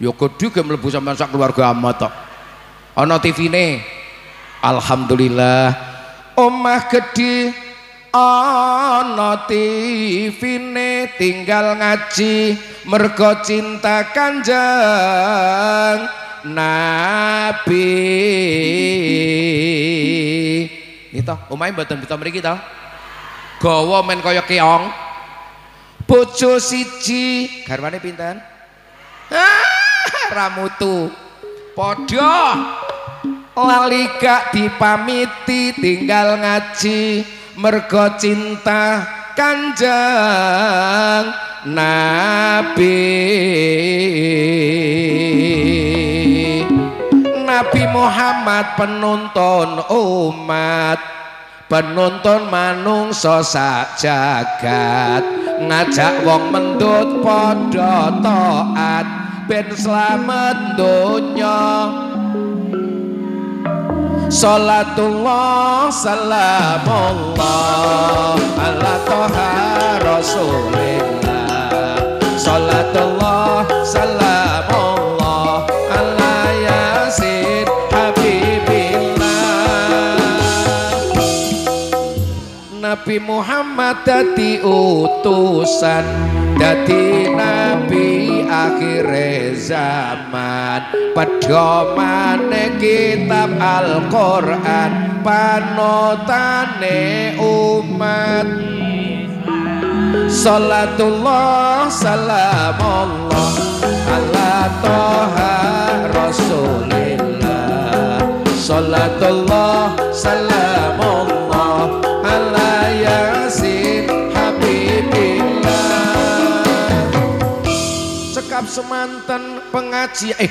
ya gedhi ge mlebu sampean sak keluarga amat tok. Ana TV-ne alhamdulillah. Omah gedhi ana TV-ne tinggal ngaji mergo cinta kanjeng Nabi. Itu omahe mboten beto mriki to? Gawa men kaya keong bojo siji. Garwane pinten? Ah, ramutu padha. Lali gak dipamiti tinggal ngaji. Mergo cinta kanjeng nabi. Nabi Muhammad penuntun umat penuntun manungsa sak jagat ngajak wong mendut padha taat ben slamet donya. Salatullah salamullah. Ala toha rasulillah. Salatullah salamullah Nabi Muhammad dadi utusan dadi nabi akhir zaman. Pedomane kitab Al-Qur'an panotane umat. Salatullah salamullah ala toha rasulillah. Salatullah salamullah semanten pengajian eh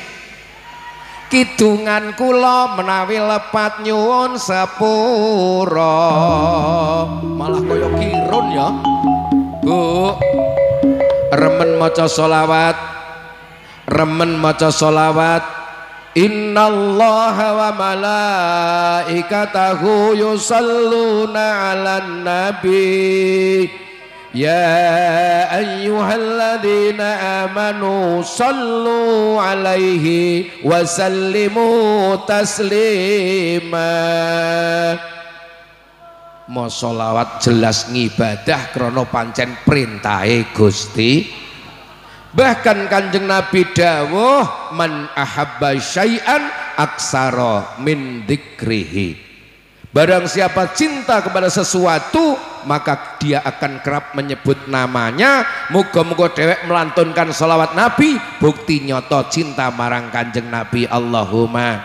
kidungan kula menawi lepat nyuwun sepura malah kaya kirun ya. Bu remen maca solawat remen maca solawat Innallaha wa malaikatahu yusalluna 'alan nabi Ya ayyuhalladzina amanu sallu alaihi wa sallimu taslima. Mau jelas ngibadah krono pancen perintahe Gusti. Bahkan kanjeng Nabi dawuh man ahabba syai'an aksara min dzikrihi. Barang siapa cinta kepada sesuatu maka dia akan kerap menyebut namanya. Muga-muga dewek melantunkan salawat Nabi. Bukti nyoto cinta marang kanjeng Nabi. Allahumma.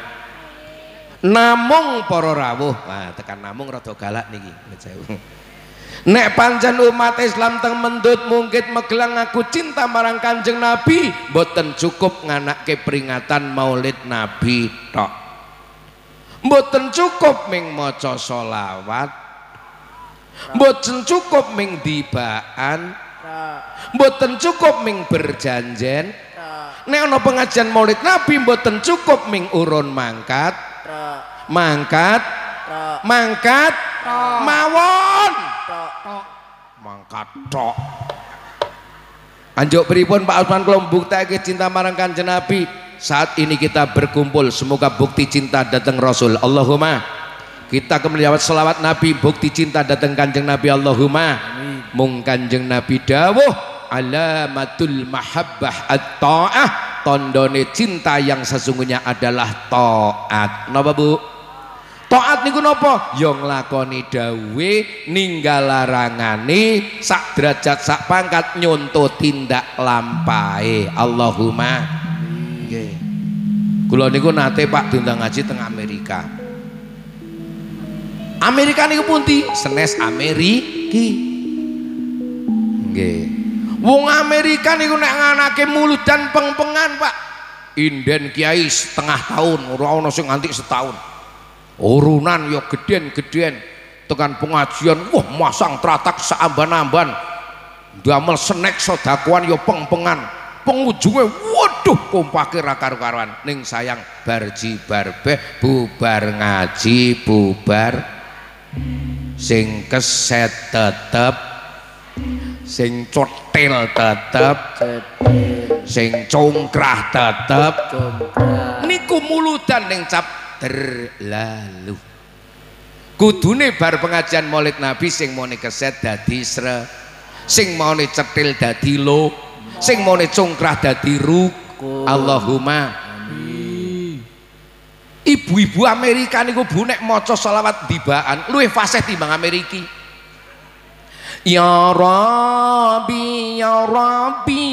Namung para rawuh. Wah tekan namung rada galak niki nek pancen umat Islam teng mendut mungkit megelang aku cinta marang kanjeng Nabi mboten cukup nganakke peringatan maulid Nabi tok. Mboten cukup ming maca selawat mboten cukup ming dibaan. Mboten cukup ming berjanjen. Nek ana pengajian maulid Nabi mboten cukup ming urun mangkat. Mangkat. Mangkat. Mawon. Mangkat tok. Anjuk pripun Pak Usman kula mbuktekake cinta marang Kanjeng Nabi. Saat ini kita berkumpul semoga bukti cinta datang Rasul. Allahumma kita akan melewat selawat Nabi bukti cinta datang Kanjeng Nabi Allahumma. Mung Kanjeng Nabi dawuh alamatul mahabbah at-ta'ah tondone cinta yang sesungguhnya adalah taat. Napa Bu? Taat niku napa? Ya nglakoni dawe, ninggal larangane, sak derajat sak pangkat nyonto tindak lampahe. Allahumma. Nggih. Kula niku nate Pak diundang ngaji teng Amerika. Amerika niku pundi? Senes Ameriki. Nggih. Wong Amerika niku nek nganake muludan peng-pengan, Pak. Inden kiai setengah tahun, ora ana sing nganti setahun urunan ya geden-geden tekan pengajian wah masang teratak seamban-amban damel senek sodakuan ya peng-pengan pengujungnya waduh kumpake rakar-karuan ning sayang barji barbeh bubar ngaji bubar sing keset tetep. Sing cotel tetep. Sing congkrah tetep. Niku muludan ning cap terlalu kudune bar pengajian maulid nabi sing mau keset dadi sre. Sing mau cetil dadi lo sing mau congkrah dadi ruk. Allahumma ibu-ibu Amerika niku bu nek maca selawat dibaan. Luwih fasih timbang Ameriki. Ya Rabbi Ya Rabbi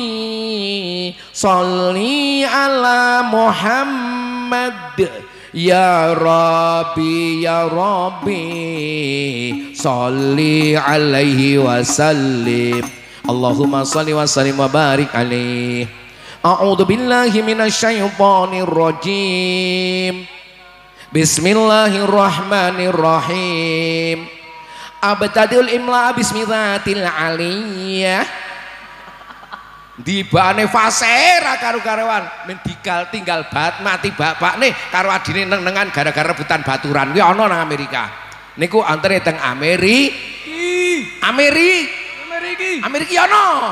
Salli ala Muhammad. Ya Rabbi Ya Rabbi Salli alaihi wasallim. Allahumma salli wa sallim wa barik alaih. A'udhu billahi minasyaitanir rajim Bismillahirrahmanirrahim. Abtadiul imla bismillatil aliyah. Dibane fasera karo karewan men digal tinggal bat mati bapak nih. Karo adine neng-nengan gara-gara rebutan baturan. Kuwi ana nang Amerika. Niku antere teng Ameri Ameri Ameriki. Amerika ana.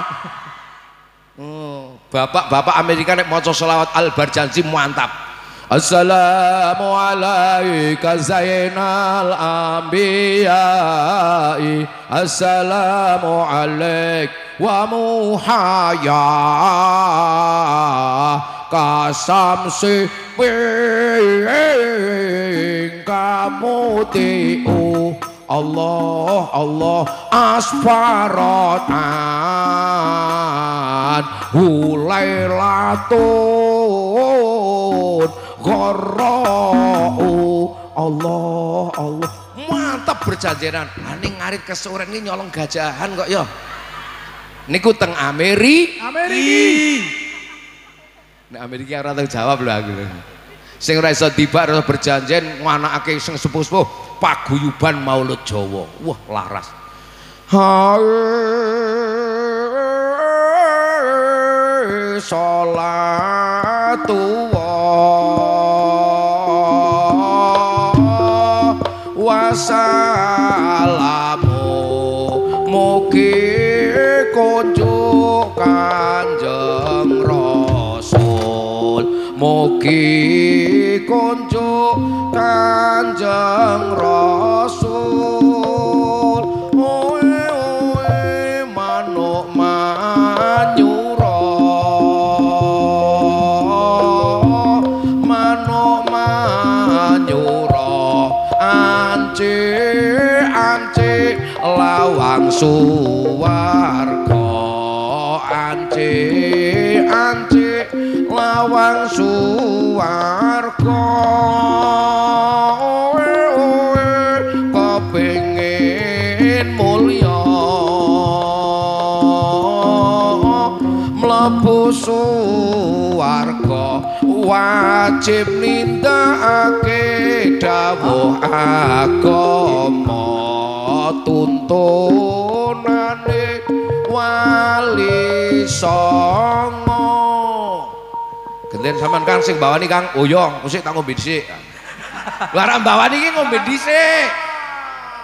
Oh bapak-bapak Amerika nek maca selawat al barjanji mantap Assalamu alaika zainal anbiya'i. Assalamu alaik wa muhaya kasamsi wing kamu tiu. Allah Allah asfaratan hulailatun gharra'u Allah Allah mantap berjanjiran ini ngarit kesuren ini nyolong gajahan kok ya niku teng Ameri Ameriki. Nek Amerika ora tau jawab lho aku. Sing ora iso tiba ora berjanjian nganakake sing sepuh-sepuh paguyuban Maulud Jawa. Wah, laras. Hai salatu wasalamu mugi kunjuk kanjeng rasul. Mugi kunjuk kanjeng rasul lawang suwarga ance ance lawang suwarga wajib nindakake dawuh agama tuntunane wali songo genten sampean Kang sing bawani Kang uyong musik tak ngombe dhisik Lara bawani iki ngombe dhisik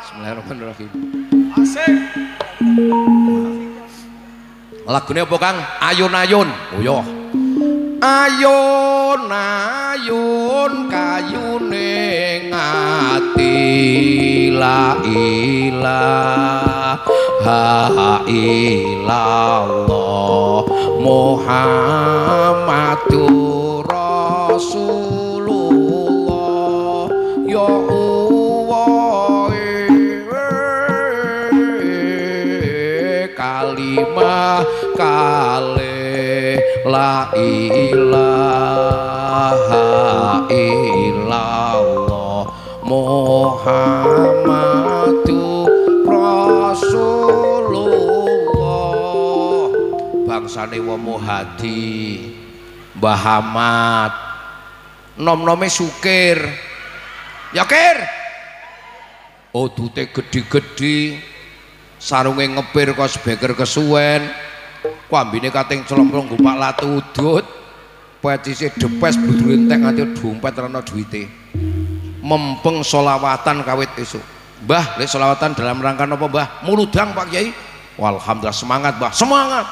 Bismillahirrahmanirrahim Asik. Lagune apa Kang? Ayun-ayun. Oh ya. Ayun-ayun kayune ngati illallah Muhammadur Rasulullah ya kalimah kale la ilaha illallah Muhammadur Rasulullah. Bangsane wong hadi Mbah Ahmad nom-nome sukir. Ya kir. Odute gede-gede sarunge ngepir kok speaker kesuwen. Kwambine kating celomplong gupak latu udut. Petise depes budul entek nganti dompet rana duwite mempeng solawatan kawit esuk Mbah, lek solawatan dalam rangka apa Mbah? Muludang Pak Kiai. Walhamdulillah semangat Mbah, semangat.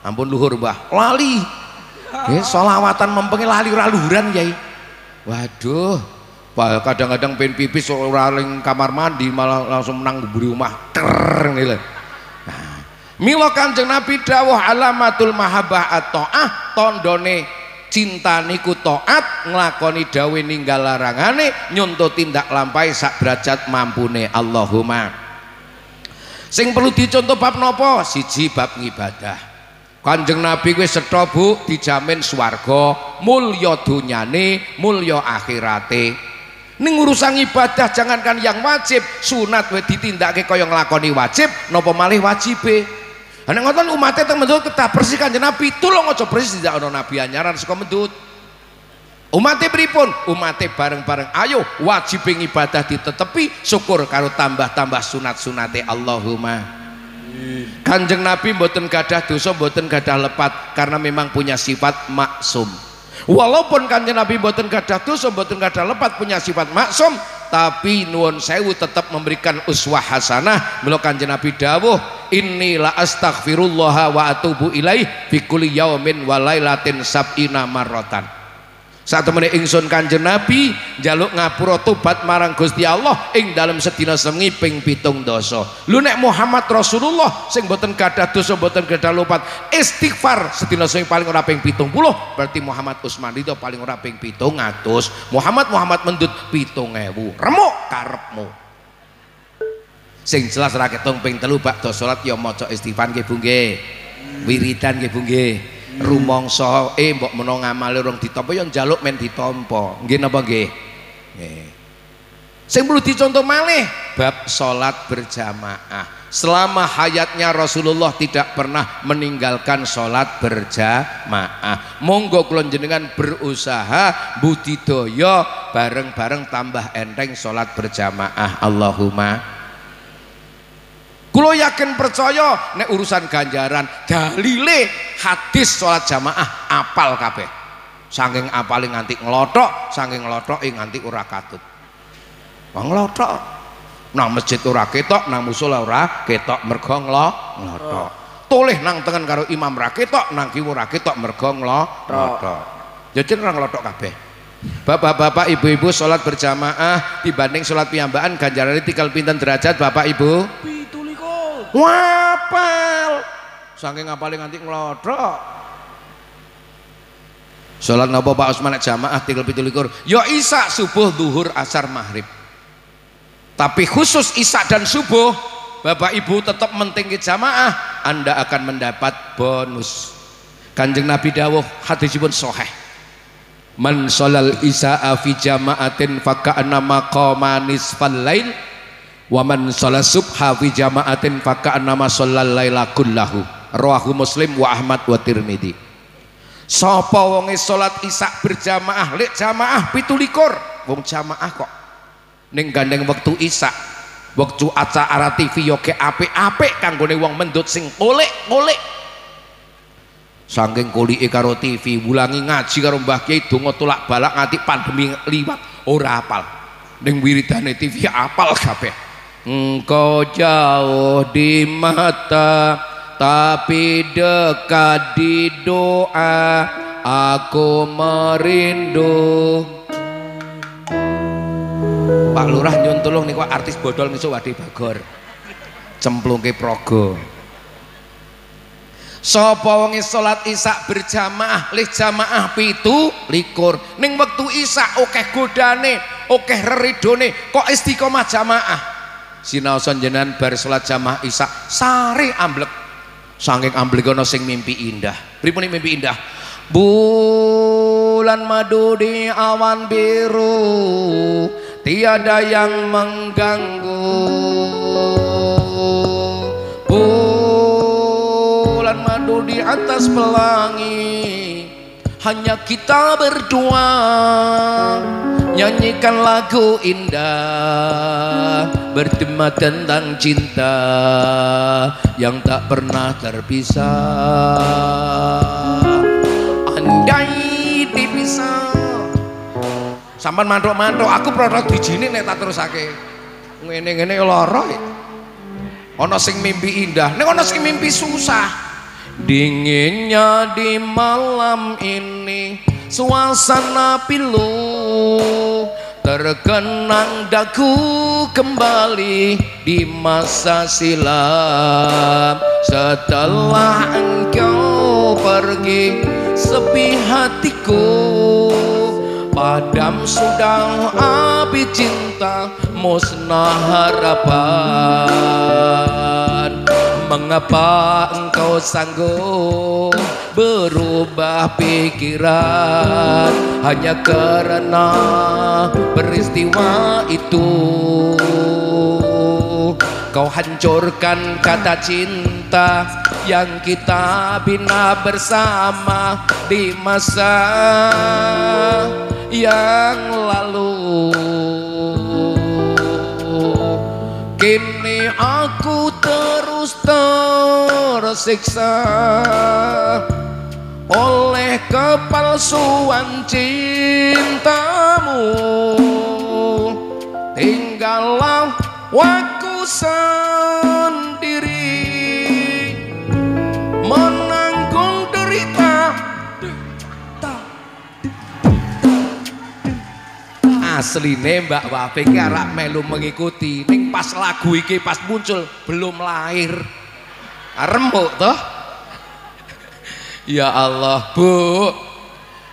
Ampun luhur Mbah, lali. Nggih, *laughs* solawatan mempengi lali ora luhuran Kiai. Waduh, Pak kadang-kadang pengen pipis ora ning kamar mandi malah langsung menang buri rumah. Ter lho. Nah, Mila Kanjeng Nabi dawuh alamatul mahabbah at-taah tandane cinta niku taat nglakoni dawe ninggal larangane nyonto tindak lampai sak derajat mampune Allahumma. Sing perlu dicontoh bab nopo siji bab ngibadah. Kanjeng Nabi kuwi setha Bu dijamin swarga mulya dunyane mulya akhirate. Ning urusan ibadah jangankan yang wajib sunat we ditindakake kaya nglakoni wajib napa malih wajibe Nek ngoten umatnya teng mendut kita bersihkan Nabi, tulung aja bersih tidak ana nabi anyaran saka mendut. Umatnya pripun? Umatnya bareng-bareng ayo wajib ibadah ditetepi syukur karo tambah-tambah sunat-sunate Allahumma Kanjeng Nabi mboten gadah dosa mboten gadah lepat karena memang punya sifat maksum walaupun kanjeng Nabi mboten gadah dosa mboten gadah lepat punya sifat maksum tapi nuwun sewu tetap memberikan uswah hasanah. Melo kanjeng Nabi dawuh la astaghfirullah wa atubu ilaih fi kulli yaumin wa lailatin sab'ina marratan saat temene ingsun kanjeng Nabi jaluk ngapura tobat marang Gusti Allah ing dalam sedina sengi ping pitung dosa lu nek Muhammad Rasulullah sing boten gadah dosa boten gadah lopat istighfar sedina sengi paling ora ping pitung puluh berarti Muhammad Usman itu paling ora ping pitung ngatus Muhammad Muhammad mendut pitung ewu. Remuk karepmu. Sing jelas ra ketung ping telu bakda salat ya maca istighfar nggih Bu nggih. Wiridan nggih Bu nggih rumangsa eh mbok menawa ngamale urung ditampa ya njaluk men ditampa. Nggih napa nggih? Nggih. Sing perlu dicontoh malih bab salat berjamaah. Selama hayatnya Rasulullah tidak pernah meninggalkan sholat berjamaah. Monggo kula jenengan berusaha budidaya bareng-bareng tambah enteng sholat berjamaah. Allahumma Kulo yakin percaya nek urusan ganjaran dalile hadis sholat jamaah apal kabeh. Saking apale nganti ngelotok, saking ngelotok nganti ora katut. Wong ngelotok. Nang masjid ora ketok, nang musala ora ketok mergo ngelotok. Toleh nang tengen karo imam ra ketok, nang kiwa ora ketok mergo ngelotok. Jadi ora ngelotok kabeh. Bapak-bapak, ibu-ibu sholat berjamaah dibanding sholat piyambakan ganjarannya tinggal pinten derajat Bapak Ibu? Wapal saking ngapalin nganti ngelodok sholat napa Pak Usman jamaah tinggal pitulikur? Ya isak subuh duhur asar maghrib. Tapi khusus isak dan subuh Bapak Ibu tetap mentinggi jamaah Anda akan mendapat bonus. Kanjeng Nabi dawuh hadisipun soheh Man sholal isa'a fi jama'atin faka'na maqama nisfal lail Waman sholat subha fi jama'atin nama sholal laila kullahu. Rawahu muslim wa ahmad wa tirmidhi. Sapa wonge sholat isak berjamaah? Lek jamaah pitulikur. Wong jamaah kok. Ning gandeng wektu isak. Wektu acara TV yo ke apik-apik kanggone wong mendut sing kolek-kolek saking kulike karo TV wulangi ngaji karo Mbah Kiai donga tulak balak nganti pandemi liwat. Ora apal. Ning wiridane TV apal kabeh Engkau jauh di mata tapi dekat di doa aku merindu. Pak Lurah nyun tulung niku artis bodol niku Wadi Bagor. Cemplungke progo. Sapa wonge salat isak berjamaah? Lih jamaah pitu? Likur. Ning wektu isak akeh godane akeh reridone kok istiqomah jamaah sinaosan jenengan bar salat jamaah Isya sare amblek. Saking amblek ana sing mimpi indah. Pripun mimpi indah? Bulan madu di awan biru tiada yang mengganggu. Bulan madu di atas pelangi hanya kita berdua nyanyikan lagu indah bertema tentang cinta yang tak pernah terpisah. Andai dipisah. Sampan mantuk-mantuk aku produk dijini nek tak terusake. Ngene-ngene lara ana sing mimpi indah nek ana sing mimpi susah. Dinginnya di malam ini suasana pilu terkenang daku kembali di masa silam. Setelah engkau pergi sepi hatiku padam sudah api cinta musnah harapan Mengapa engkau sanggup berubah pikiran? Hanya karena peristiwa itu. Kau hancurkan kata cinta yang kita bina bersama di masa yang lalu. Kini aku terus tersiksa Oleh kepalsuan cintamu Tinggallah waktu sendiri asline Mbak Wape ki arek melu mengikuti. Ning pas lagu iki pas muncul belum lahir. Remuk toh? Ya Allah Bu.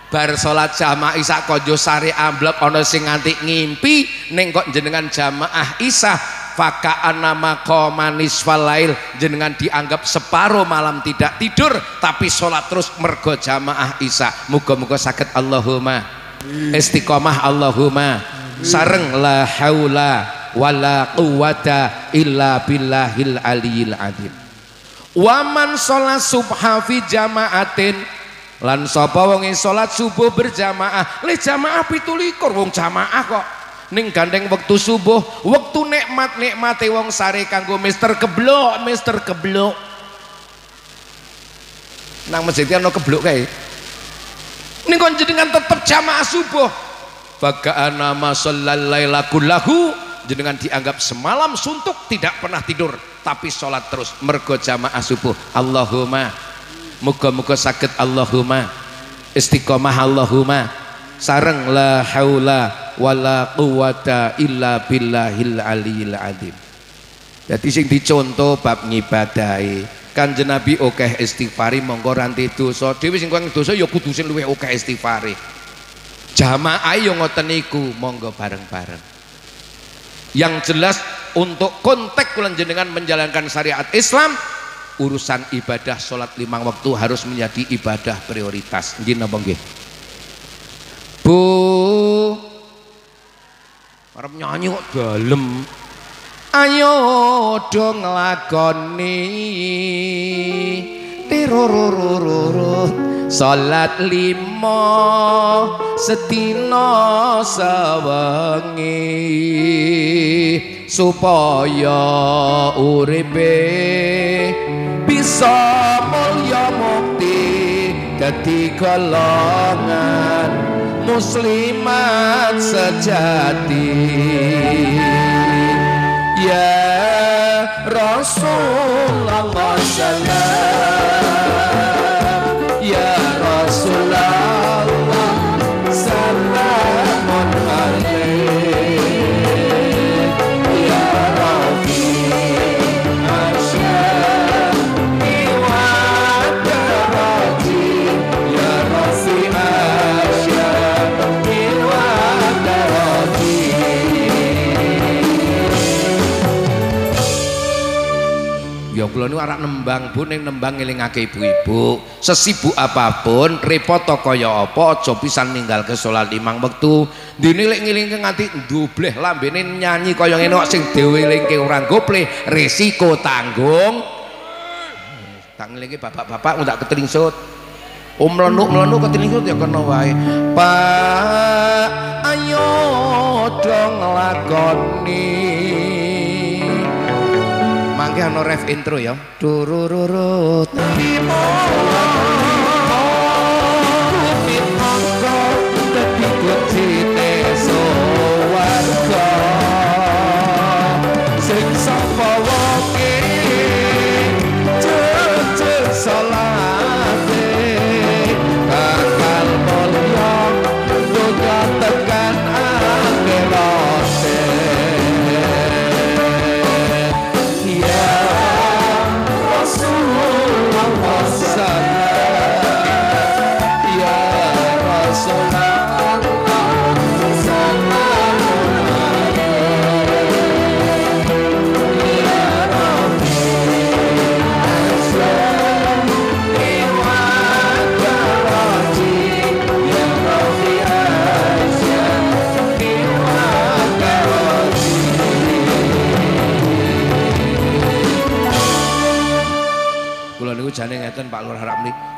Bar salat jamaah Isa konjo sari amblek ana sing nganti ngimpi. Ning kok jenengan jamaah Isa fakaan nama komanis falail. Jenengan dianggap separuh malam tidak tidur tapi sholat terus mergo jamaah Isa. Muga-muga sakit Allahumma istiqomah Allahumma. Sareng la haula wala quwata illa billahil aliyil azim waman sholat subha fi jamaatin. Lan sapa wonge sholat subuh berjamaah? Le jamaah pitulikur wong jamaah kok. Ning gandeng wektu subuh wektu nikmat nikmate wong sare kanggo mister keblok mister keblok. Nang masjid ana keblok kae ning kon jenengan tetep jamaah subuh. Bagaan nama laila kullahu jenengan dianggap semalam suntuk tidak pernah tidur tapi sholat terus. Mergo jamaah subuh. Allahumma muga-muga sakit Allahumma istiqomah Allahumma. Sareng la haula wala quwata illa billahil aliyil azim jadi sing dicontoh bab ngibadahi kanjeng Nabi okeh istighfari monggo ranti dosa. Dhewe sing kuwi dosa ya kudu sing luwih okeh istighfari. Jamaah yo ngoten niku monggo bareng-bareng. Yang jelas untuk konteks kula jenengan menjalankan syariat Islam urusan ibadah sholat lima waktu harus menjadi ibadah prioritas. Nggih napa nggih? Bu arep nyanyi kok dalem ayo dong lakoni tirururururut salat lima sedina sawengi supaya uripe bisa mulya mukti dadi golongan muslimat sejati ya Rasulullah salam ya Rasulullah salamun alaik kula niku arak nembang Bu ning nembang ngelingake ibu-ibu. Sesibuk apapun, repot kaya apa aja pisan ninggalke salat limang wektu. Dene lek ngelingke nganti ndubleh lambene nyanyi kaya ngene kok sing diwelingke ora gopleh, resiko tanggung. Tak ngelingke bapak-bapak ndak ketelingsut. Oh melenuk-melenuk ketelingsut ya kena wae. Pak, ayo dong lakoni ana ref intro ya. Durururut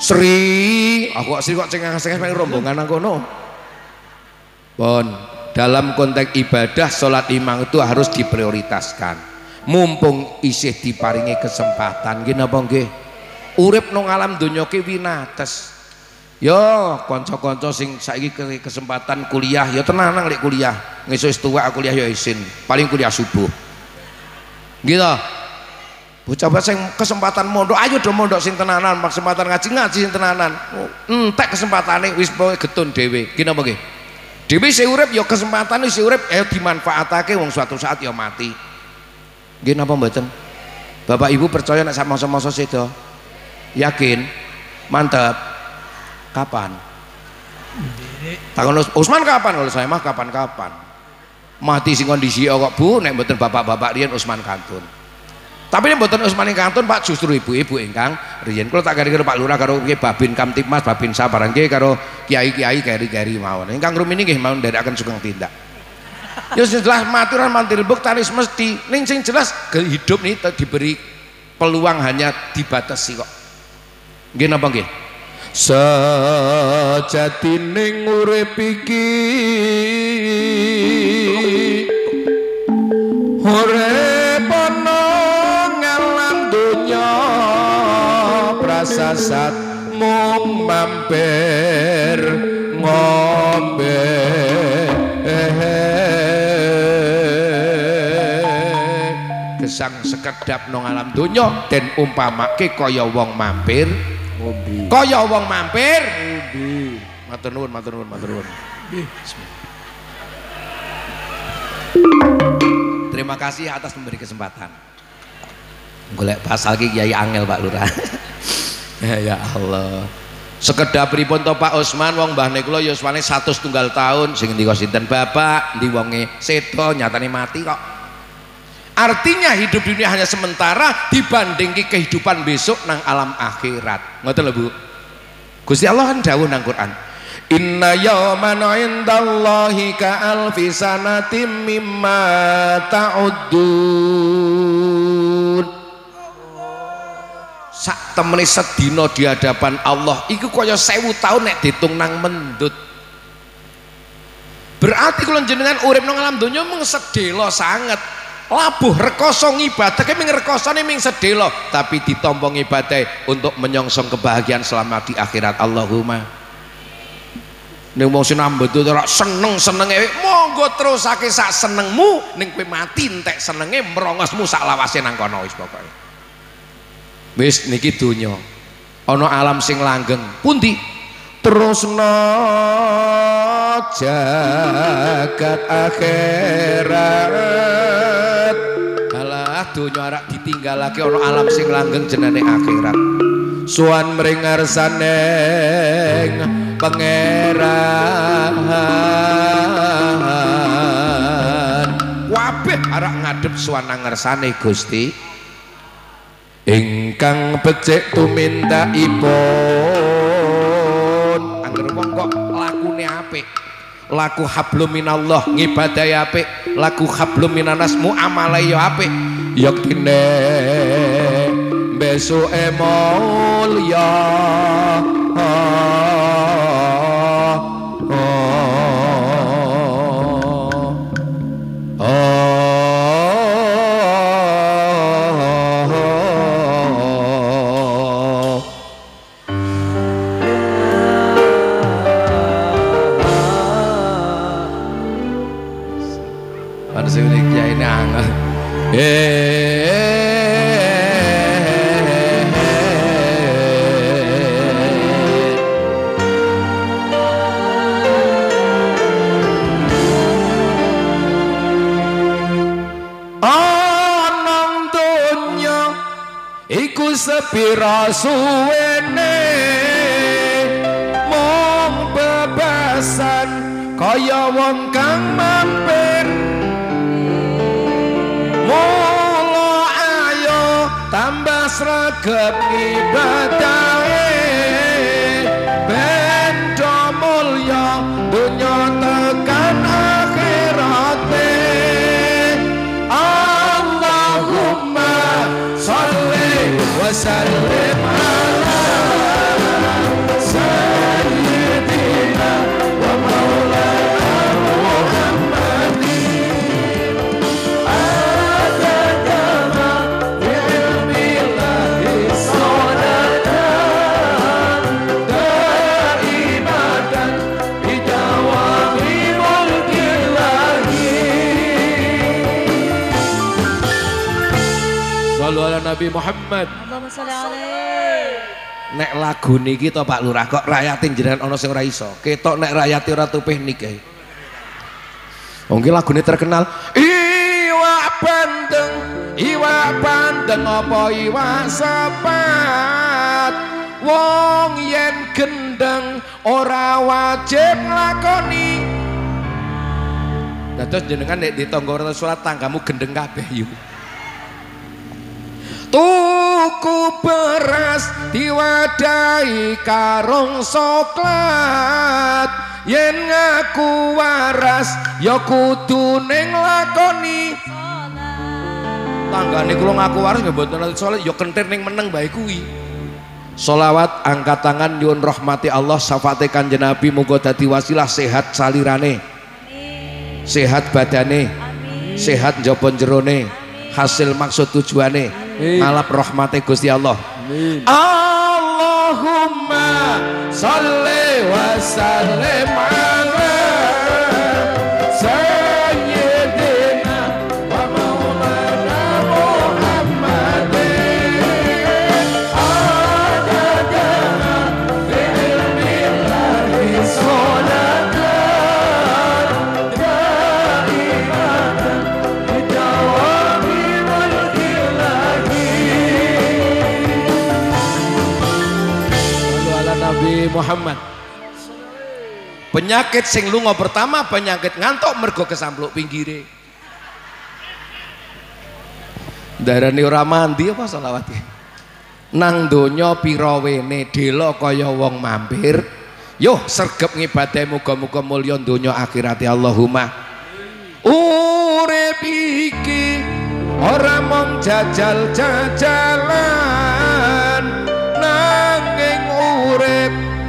Sri, aku kok Sri kok cengeng-cengeng mek rombongan nang kono. Pon, dalam konteks ibadah sholat imam itu harus diprioritaskan. Mumpung isih diparingi kesempatan, gini apa nggih? Urip nang alam donya ki winates. Yo, kanca-kanca sing saiki ke- kesempatan kuliah, ya tenanan lek kuliah. Ngesuk wis kuliah ya isin, paling kuliah subuh. Gitu. Bocah-bocah sing kesempatan mondok, ayo do mondok sing tenanan, kesempatan ngaji ngaji sing tenanan. Oh, Entek kesempatane wis pokoke getun dhewe. Gini apa nggih? Dewi si urip ya kesempatan si urip ya dimanfaatake wong suatu saat ya mati. Nggih napa mboten? Bapak Ibu percaya nek sama sama sedo? Yakin? Mantap. Kapan? Takon Us- Usman kapan? Kalau saya mah kapan-kapan. Mati sing kondisi kok Bu nek mboten bapak-bapak riyen Usman kantun. Tapi nek mboten Usman ing kantun Pak justru ibu-ibu ingkang riyen kula tak kira Pak Lurah karo Kiai Babin Kamtipmas Babin Sabaran nggih karo kiai-kiai keri-keri mawon. Ingkang rumini nggih mawon nderekaken sugeng tindak. Ya jelas maturan mantil buk taris mesti ning sing jelas hidup te- diberi peluang hanya dibatasi kok. Nggih napa nggih? Sejatining urip iki prasasat mung mampir ngombe gesang sekedap nang alam donya den umpamake kaya wong mampir. Ngombe. kaya wong mampir. Ngombe. matur nuwun matur nuwun matur nuwun. Terima kasih atas memberi kesempatan. Golek pasal ki kiai angel Pak Lurah *laughs* ya Allah. Sekedap pripun to Pak Usman? Wong mbahne kula ya 100 tunggal tahun. Sing ndika sinten bapak? Ndi wonge sedo? Nyatane mati kok. Artinya hidup dunia hanya sementara dibandingki kehidupan besok nang alam akhirat. Ngoten lho Bu. Gusti Allah kan dawuh nang Quran. Inna yawman indallahi ka alfi sanatim mimma ta'uddun sak temene sedina di hadapan Allah iku kaya sewu tahun nek ditung nang mendut. Berarti kula jenengan urip nang alam donya mung sedelo sanget. Labuh rekoso ki ming rekosane ming sedelo tapi ditampa ngibadah untuk menyongsong kebahagiaan selama di akhirat. Allahumma. Ning wong sing nambet ora seneng-senenge monggo terusake sak senengmu ning kowe mati entek senenge merongosmu sak lawase nang kono wis pokoke wis niki donya. Ana alam sing langgeng. Pundi? Terusna jagat akhirat. Alah donya arak ditinggalake ana alam sing langgeng jenenge akhirat. Suwan mringarsaning pangeran. Wabeh arak ngadep suwan nang ngersane Gusti ingkang becik tumintakipun angger wong kok lakune apik. Laku hablum minallah ngibadahi apik. Laku hablum minanas muamalah ya apik. Yaktine besuke mulya sepira suwene mung bebasan kaya wong kang mampir. Mula ayo tambah sregep ibadahe Nabi Muhammad. Allahumma sholli alaihi. Nek lagu niki to Pak Lurah kok rayatin jenengan ana sing ora iso. Ketok nek rakyate ora tupih nikae. Wong ki lagune terkenal. Iwa bandeng, iwa bandeng apa iwa sepat. Wong yen gendeng ora wajib lakoni. Dados jenengan nek ditangga Rasulullah tanggamu gendeng kabeh yuk. Tuku beras diwadahi karung soklat. Yen ngaku waras ya kudu ning lakoni. Tanggane kula ngaku waras nggih mboten ati salat ya kentir ning meneng bae kuwi. Solawat angkat tangan nyuwun rahmati Allah syafaate kanjeng Nabi muga dadi wasilah sehat salirane. Sehat badane. Amin. sehat njaba jerone hasil maksud tujuane. Amin. Ngalap rahmate Gusti Allah Amin. Allahumma salli wa sallim ala Muhammad. Penyakit sing lunga pertama penyakit ngantuk mergo kesampluk pinggire. Darani ora mandi apa selawate nang donya pira wene dela kaya wong mampir. Yo sergep ngibadahe muga-muga mulya donya akhirate Allahumma. Urip iki ora mung jajal-jajalan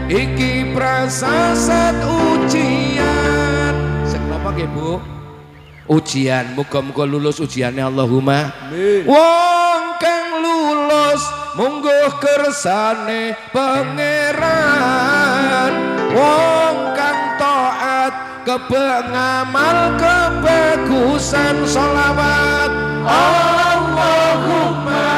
iki prasasat ujian. Sing napa nggih Bu? Ujian. Muga-muga lulus ujiannya Allahumma. Amin. wong kang lulus mungguh kersane pangeran. Wong kang taat kebengamal kebagusan sholawat Allahumma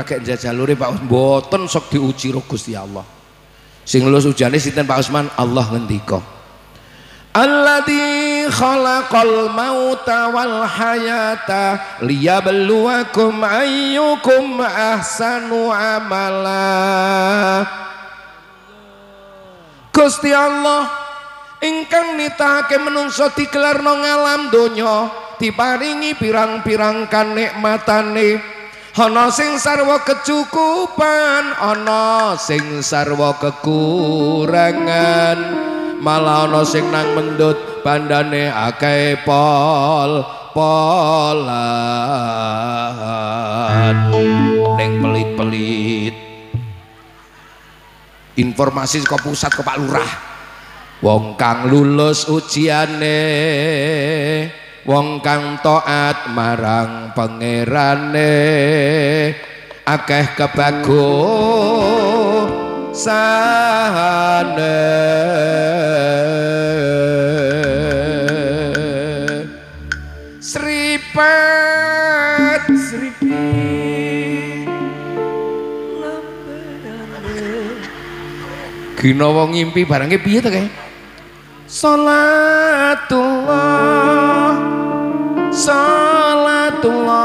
ora gek njajalure Pak. Mboten sok diuji ro Gusti Allah. Sing lulus ujane sinten Pak Usman? Allah ngendika. Alladzi khalaqal mauta wal hayata liyabluwakum ayyukum ahsanu amala. Gusti Allah ingkang nitahake menungso digelarno ngalam donya diparingi pirang-pirang kanikmatane ana sing sarwa kecukupan ana sing sarwa kekurangan. Malah ana sing nang mendut bandane akeh pol polan. Ning pelit-pelit. Informasi ke pusat ke Pak Lurah. Wong kang lulus ujiane wong kang taat marang pangerane akeh kebagusane wong ngimpi barangnya piye to kae? Salatullah Salatullah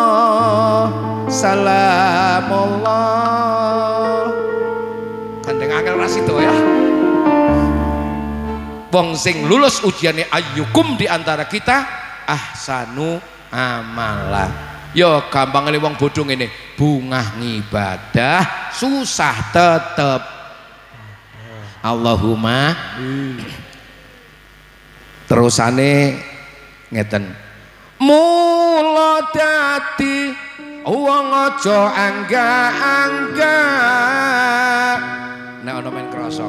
Salamullah. Gandeng angel rasido ya. Wong sing lulus ujiannya ayyukum di antara kita ahsanu amala Yo gampang wong bodho ngene bungah ngibadah susah tetep. Allahumma. Terusane ngeten mula dadi wong aja angga-angga. Nek ana men krasa.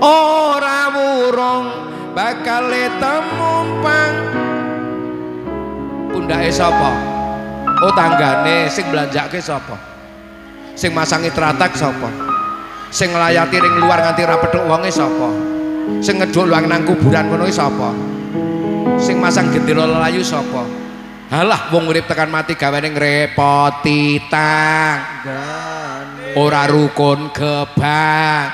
Ora wurung bakal temumpang. Pundake sapa? Oh tanggane sing belanjake sapa? Sing masangi teratak sapa? Sing nglayati ring luar nganti ra petuk wonge sapa? Sing ngeduk luang nang kuburan ki sapa sing masang gendera lelayu sapa? Halah wong urip tekan mati gawane ngrepoti tanggane ora rukun gebang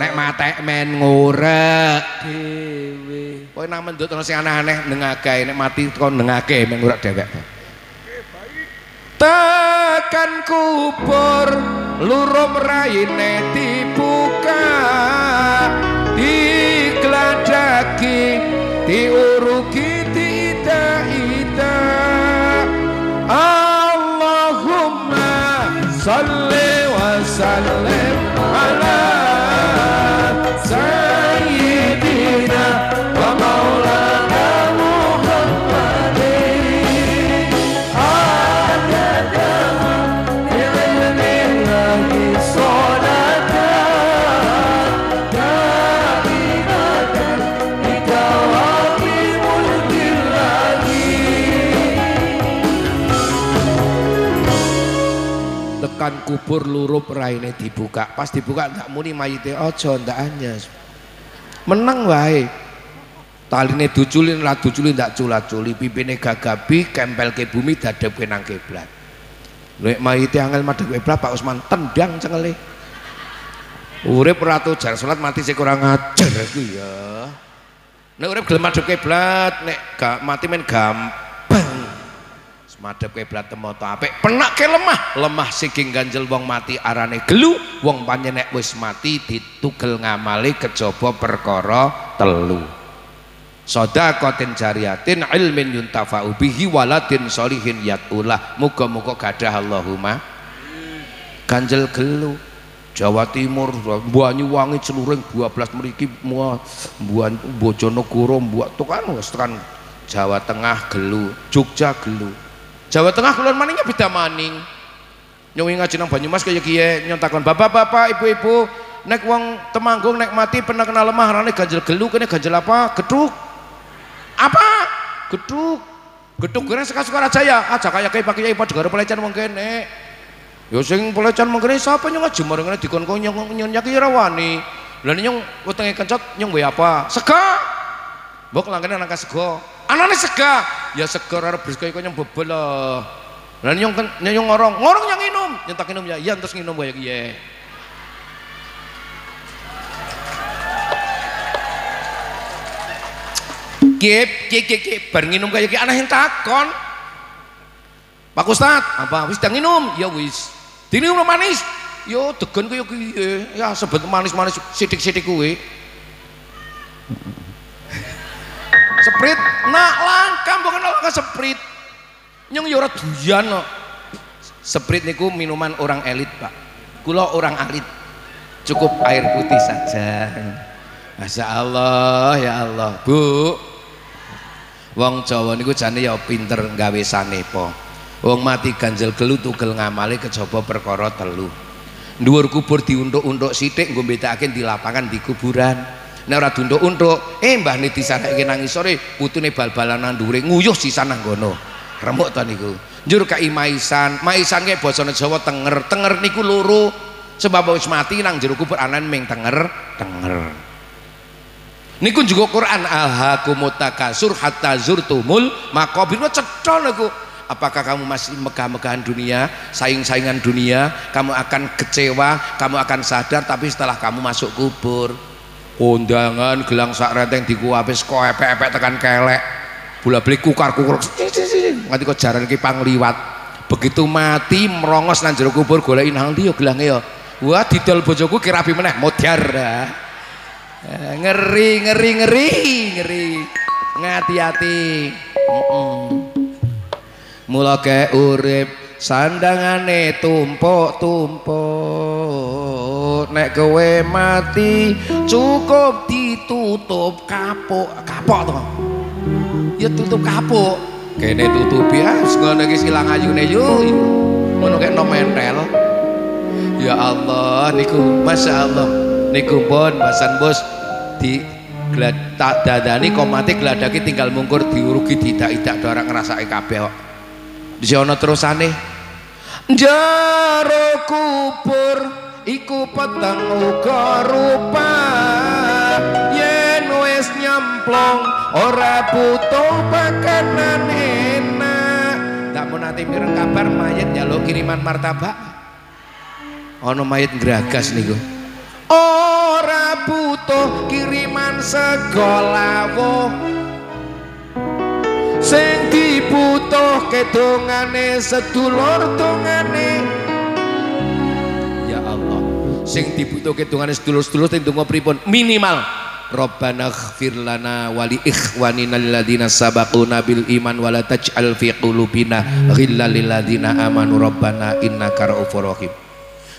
nek matek men ngurek. Dhewe kowe nang mendut ana sing aneh-aneh nengake nek mati kon nengake men ngurek dhewek. Tekan kubur lurum raine dibuka digladaki diuruki tidak-ida Allahumma salli wa sallim tekan kubur lurup raine dibuka. Pas dibuka ndak muni mayite aja ndak anyes. Menang wae. Taline duculin ra duculin ndak culat-culi. Pipine gagabi kempelke bumi dadepke nang kiblat. Nek mayite angel madhep kiblat Pak Usman tendang cengele. Urip ratu jar salat mati sing kurang ajar iku ya. Nek urip gelem madhep kiblat nek gak mati men gampang madhep kiblat temoto apik. Penake lemah. Lemah siging ganjel wong mati arane gelu. Wong panjen nek wis mati ditugel ngamali kejaba perkara telu. Sedaqatin jariyatin ilmin yuntafa'u bihi waladin solihin yat'ulah. Muga-muga gadah Allahumma. Ganjel gelu. Jawa Timur, Banyuwangi, Celuring, 12 mriki mua Buan Bojonegoro, buat tekan wis tekan Jawa Tengah gelu, Jogja gelu. Jawa Tengah kulon maningnya beda maning. Nyuwi ngaji nang Banyumas kaya kiye nyontakon bapak-bapak, ibu-ibu, nek wong Temanggung nek mati pernah kena lemah rane ganjel gelu kene ganjel apa? Geduk. Apa? Geduk. Geduk kene suka-suka aja ya. Aja kaya kayak pakai ipa negara pelecehan wong kene. Ya sing pelecehan wong kene sapa nyong ngaji marang kene dikon kok nyong nyong nyaki ora wani. Lah nyong wetenge kencot nyong wae apa? Sega. Mbok langkene nang sego. Anane sega. Ya sega ora beres kaya nyong bebel lah. Lah nyong nyong ngorong, ngorong yang minum. Nyentak minum ya. Iya terus minum wae kiye. Kip, kip, kip, kip, bar nginum kaya ki aneh yang takon. Pak Ustad, apa? Wis dah nginum? Ya wis. Dinum manis. Yo degen kaya kiye. Ya sebet manis-manis sithik-sithik kuwi. Seprit, nak langka bukan langka seprit. Nyong yo ora doyan kok. Seprit niku minuman orang elit, Pak. Kula orang alit. Cukup air putih saja. Masya Allah, ya Allah, Bu. Wong Jawa niku jane ya pinter gawe sanepa. Wong mati ganjel gelu tugel ngamali kejaba perkara telu. Dhuwur kubur diuntuk-untuk sithik nggo mbedakake di lapangan di kuburan. Nek ora diuntuk-untuk, eh mbah niti sareke nang isore putune bal-balan nang dhuwure nguyuh sisan nang kono. Remuk to niku. Njur kai maisan, maisan ke basane Jawa tenger. Tenger niku loro. Sebab wis mati nang jero kubur anan ming tenger, tenger. Niku juga Quran alhaqumut takasur hatta zurtumul maqabir cetha niku. Apakah kamu masih megah-megahan dunia, saing-saingan dunia, kamu akan kecewa, kamu akan sadar tapi setelah kamu masuk kubur. Undangan gelang sak renteng dikuapis kok epek-epek tekan kelek. Bola beli kukar-kukur. Nganti kok jaran ki pangliwat. Begitu mati merongos nang jero kubur goleki nang ndi ya gelange ya. Wah didol bojoku ki rapi meneh modar. Eh, ngeri ngeri ngeri ngeri ngati-hati mula ke urip sandangane tumpuk-tumpuk nek kowe mati cukup ditutup kapuk. Kapok to ya tutup kapuk. Kene tutupi ah ngono iki silang ayune yo. Ngono kek no mentel ya Allah niku Masya Allah. Niku pun basan bos. Di glad tak dadani komate gladake tinggal mungkur diurugi tidak-tidak orang ngrasake kabeh di ana terusane. Jaro kubur iku peteng uga rupa yen wis nyemplung ora butuh pakanan enak. Tak mau nanti mireng kabar mayat lo kiriman martabak. Ono mayat geragas niku. Ora butuh kiriman segolawo sing dibutuhke dongane sedulur dongane sing dibutuhke dongane sedulur-sedulur sing donga pripun? Minimal. Rabbana ighfir lana wa li ikhwanina alladziina sabaquna bil iman wa la taj'al fi qulubina ghillan lil amanu rabbana innaka ra'ufur rahim.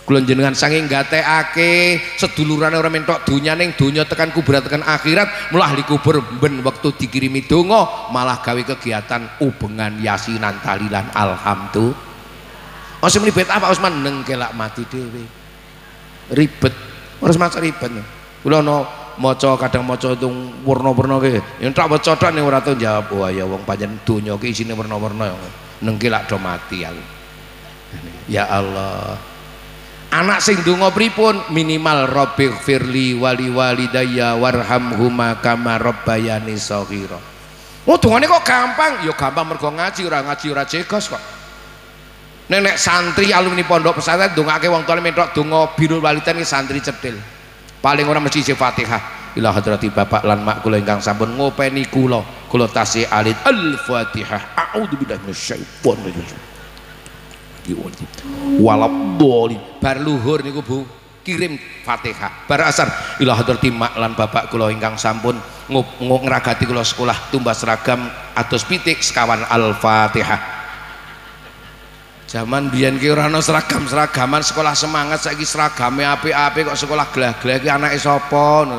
Kula jenengan saking gatekake sedulurane ora mentok donya ning donya tekan kubur tekan akhirat mulah di kubur ben wektu dikirimi donga malah gawe kegiatan ubengan yasinan talilan. Alhamdulillah. Masih muni bet apa Usman? Nengkelak mati dhewe ribet. Harus maca ribet kula no maca kadang maca itu warna-warna ke yang tak maca tok ning ora tau jawab wah ya wong panjen donya ki isine warna-warna nengki lak do mati aku. Ya Allah. Anak sing donga pripun? Minimal rabbi firli wali walidayya warhamhuma kama rabbayani shaghira oh dongane kok gampang? Ya gampang mergo ngaji ora ngaji ora jegos kok nenek santri alumni pondok pesantren dongake wong tuane mentok donga birul walidan iki santri cetil paling ora mesti isi Fatihah. Ila hadrati bapak lan mak kula ingkang sampun ngopeni kula. Kula tasih alit al-Fatihah. A'udzu billahi minasyaitonir rajim walabdoli bar luhur niku Bu. Kirim Fatihah. Bar asar. Ila hadrati mak lan bapak kula ingkang sampun ngragati kula sekolah tumbas seragam atus pitik sekawan al-Fatihah Zaman biyen ki ora seragam-seragaman sekolah semangat saiki seragame apik-apik kok sekolah glah-glah iki anake sapa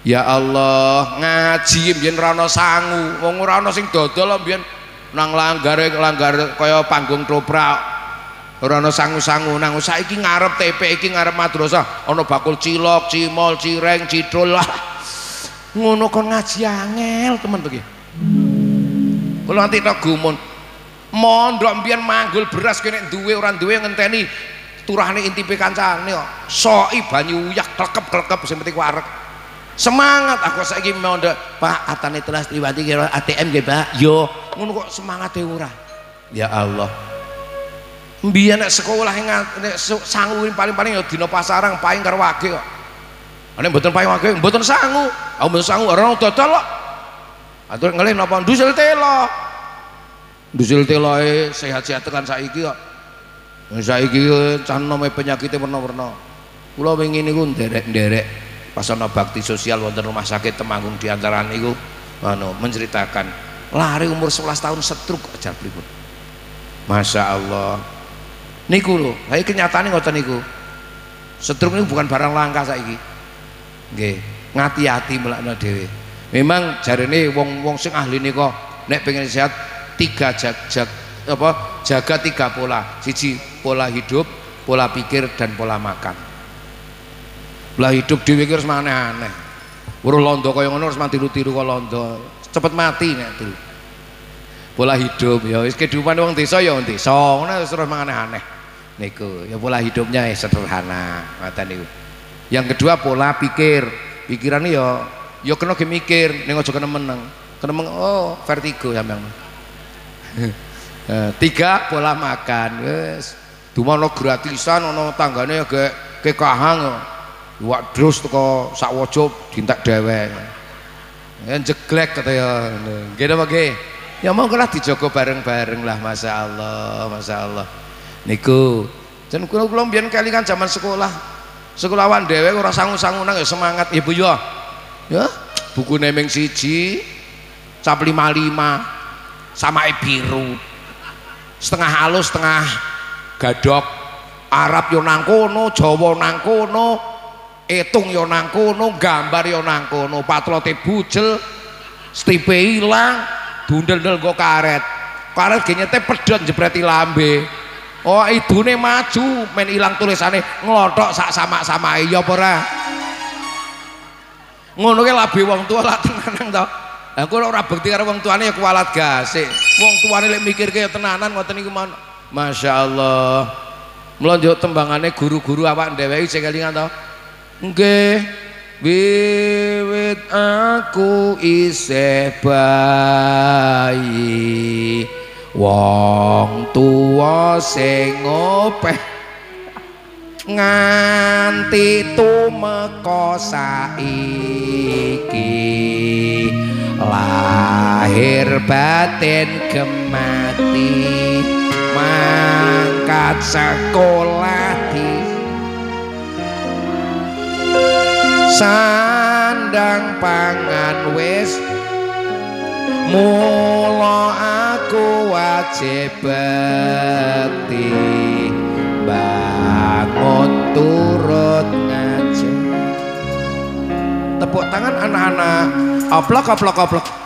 Ya Allah, ngaji biyen ora ana sangu, wong ora ana sing dodol biyen nang langgar langgar kaya panggung toprak. Ora ana sangu-sangu nang saiki ngarep TP iki ngarep madrasah ana bakul cilok, cimol, cireng, cidul lah. Ngono kon ngaji angel iki. Kula nanti tok gumun, mondok mbiyen manggul beras kene duwe ora duwe ngenteni turahane intipe kancane kok. Soki banyu uyak klekep-klekep sing penting warek semangat aku saiki mondok. Pak atane telas liwati kira ATM nggih Pak. Yo ngono kok semangate ora? Ya Allah. Mbiyen nek sekolah nek sangu paling-paling ya dina pasarang paling karo wage kok. Nek mboten paling wage mboten sangu. Aku mboten sangu ora dodol kok. Atur ngelih napa? Ndusel telo dusil teloe sehat-sehat tekan saiki kok. Saiki cah nome penyakitnya warna-warna kula wingi niku nderek-nderek pas ana bakti sosial wonten rumah sakit Temanggung diantaran niku anu menceritakan. Lari umur 11 tahun setruk aja pripun Masya Allah. Niku lho saya kenyataan ngoten niku. Setruk niku bukan barang langka saiki. Nggih ngati-hati melakna dhewe. Memang jarene wong-wong sing ahli nika nek pengen sehat tiga jag, jag, apa, jaga tiga pola. Siji pola hidup pola pikir dan pola makan. Pola hidup dhewe harus aneh-aneh weruh londo kaya ngono harus mati tiru kok londo. Cepet mati nek tuh pola hidup ya wis kehidupan wong desa ya wong desa. Ngono terus aneh-aneh niku ya pola hidupnya ya sederhana ngoten niku. Yang kedua pola pikir. Pikirannya ya ya kena mikir ning aja kena meneng. Kena meneng oh vertigo sampean tiga pola makan. Wes dumono gratisan ono tanggane ge kekahang wak terus teko sak wajib dintek dewek ya jeglek kata ya. Gede apa ya mau lah dijogo bareng-bareng lah Masya Allah Masya Allah niku dan kulo kulo biar kali kan zaman sekolah. Sekolahan dewek orang sangu-sangu nang ya semangat. Ibu ya? Ya buku nemeng siji cap lima lima sama biru. Setengah halus setengah gadok. Arab yo nang kono Jawa nang kono etung yo nang kono gambar yo nang kono. Patlote bujel stipe ilang dundel-dundel kok karet. Karet ge nyete pedhot jebreti lambe oh idune maju men ilang tulisane nglothok sak sama-sama iya apa ora? Ngono ke labe wong tua lah tenanan to aku ora bekti karo wong tuane ya kualat gasik. Wong tuane lek mikirke ya tenanan ngoten niku Masya Allah melonjok tembangane guru-guru awak dheweke sing kelingan to. Nggih. Wiwit aku isih bayi. Wong tuwa sing ngopeh. Nganti tumeka saiki lahir batin gemati mangkat sekolah di sandang pangan wis. Mula aku wajib bekti bangun turut ngaji tepuk tangan anak-anak. Oplok oplok oplok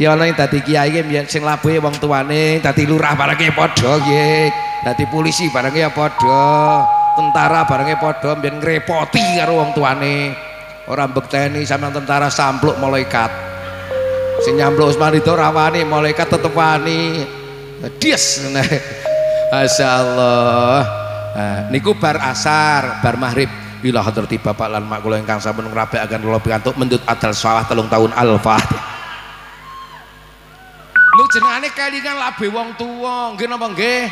ya ana dadi kiai ki mbiyen sing labuhe wong tuane dadi lurah barenge padha nggih. Dadi polisi barenge ya padha tentara barenge padha mbiyen ngrepoti karo wong tuane. Ora mbekteni sampean tentara sampluk malaikat. Sing nyampluk Usman itu rawani malaikat tetep wani. Dies. *laughs* Masya Allah nah, niku bar asar bar maghrib. Bila hadrati bapak lan mak kula ingkang sampun ngrabekaken kula pikantuk mendut adal sawah telung tahun al-fatihah jenengane kelingan labe wong tua nggih napa nggih?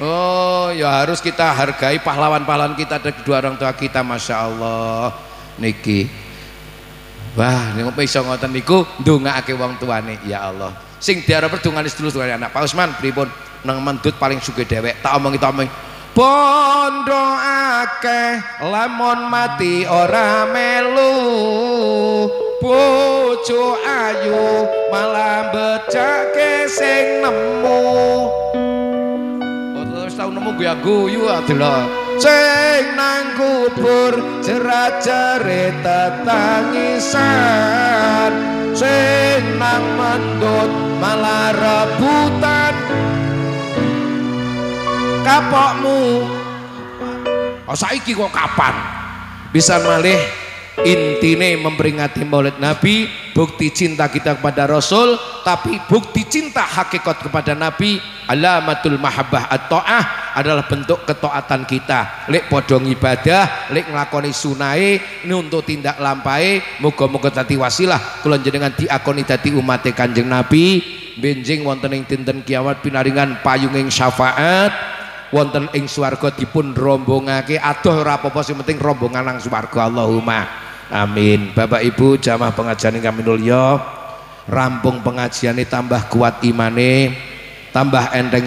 Oh ya harus kita hargai pahlawan-pahlawan kita dari kedua orang tua kita Masya Allah. Niki. Wah nek iso ngoten niku? Ndongakake wong tuane ya Allah. Sing diarep dongane sedulur anak Pak Usman pripun? Nang mendut paling sugih dhewek. Tak omongi tak omongi Bondo akeh lamun mati ora melu. Bojo ayu malah becake sing nemu. Terus tau nemu gue guyu adalah sing nang kubur jerat jerit tetangisan sing nang mendut malah rebutan kapokmu. Oh saiki kok kapan? Bisa malih intine memperingati maulid nabi bukti cinta kita kepada rasul tapi bukti cinta hakikat kepada nabi alamatul mahabbah at-ta'ah adalah bentuk ketaatan kita. Lek podong ibadah lek ngelakoni sunai ini untuk tindak lampai moga-moga tadi wasilah. Kula jenengan diakoni dadi umat kanjeng nabi. Benjing wonten ing dinten kiamat pinaringan payunging syafaat wonten ing swarga dipun rombongake. Adoh ora apa-apa sing penting rombongan nang swarga. Allahumma amin. Bapak Ibu jamaah pengajian kami mulya rampung pengajian tambah kuat imane tambah enteng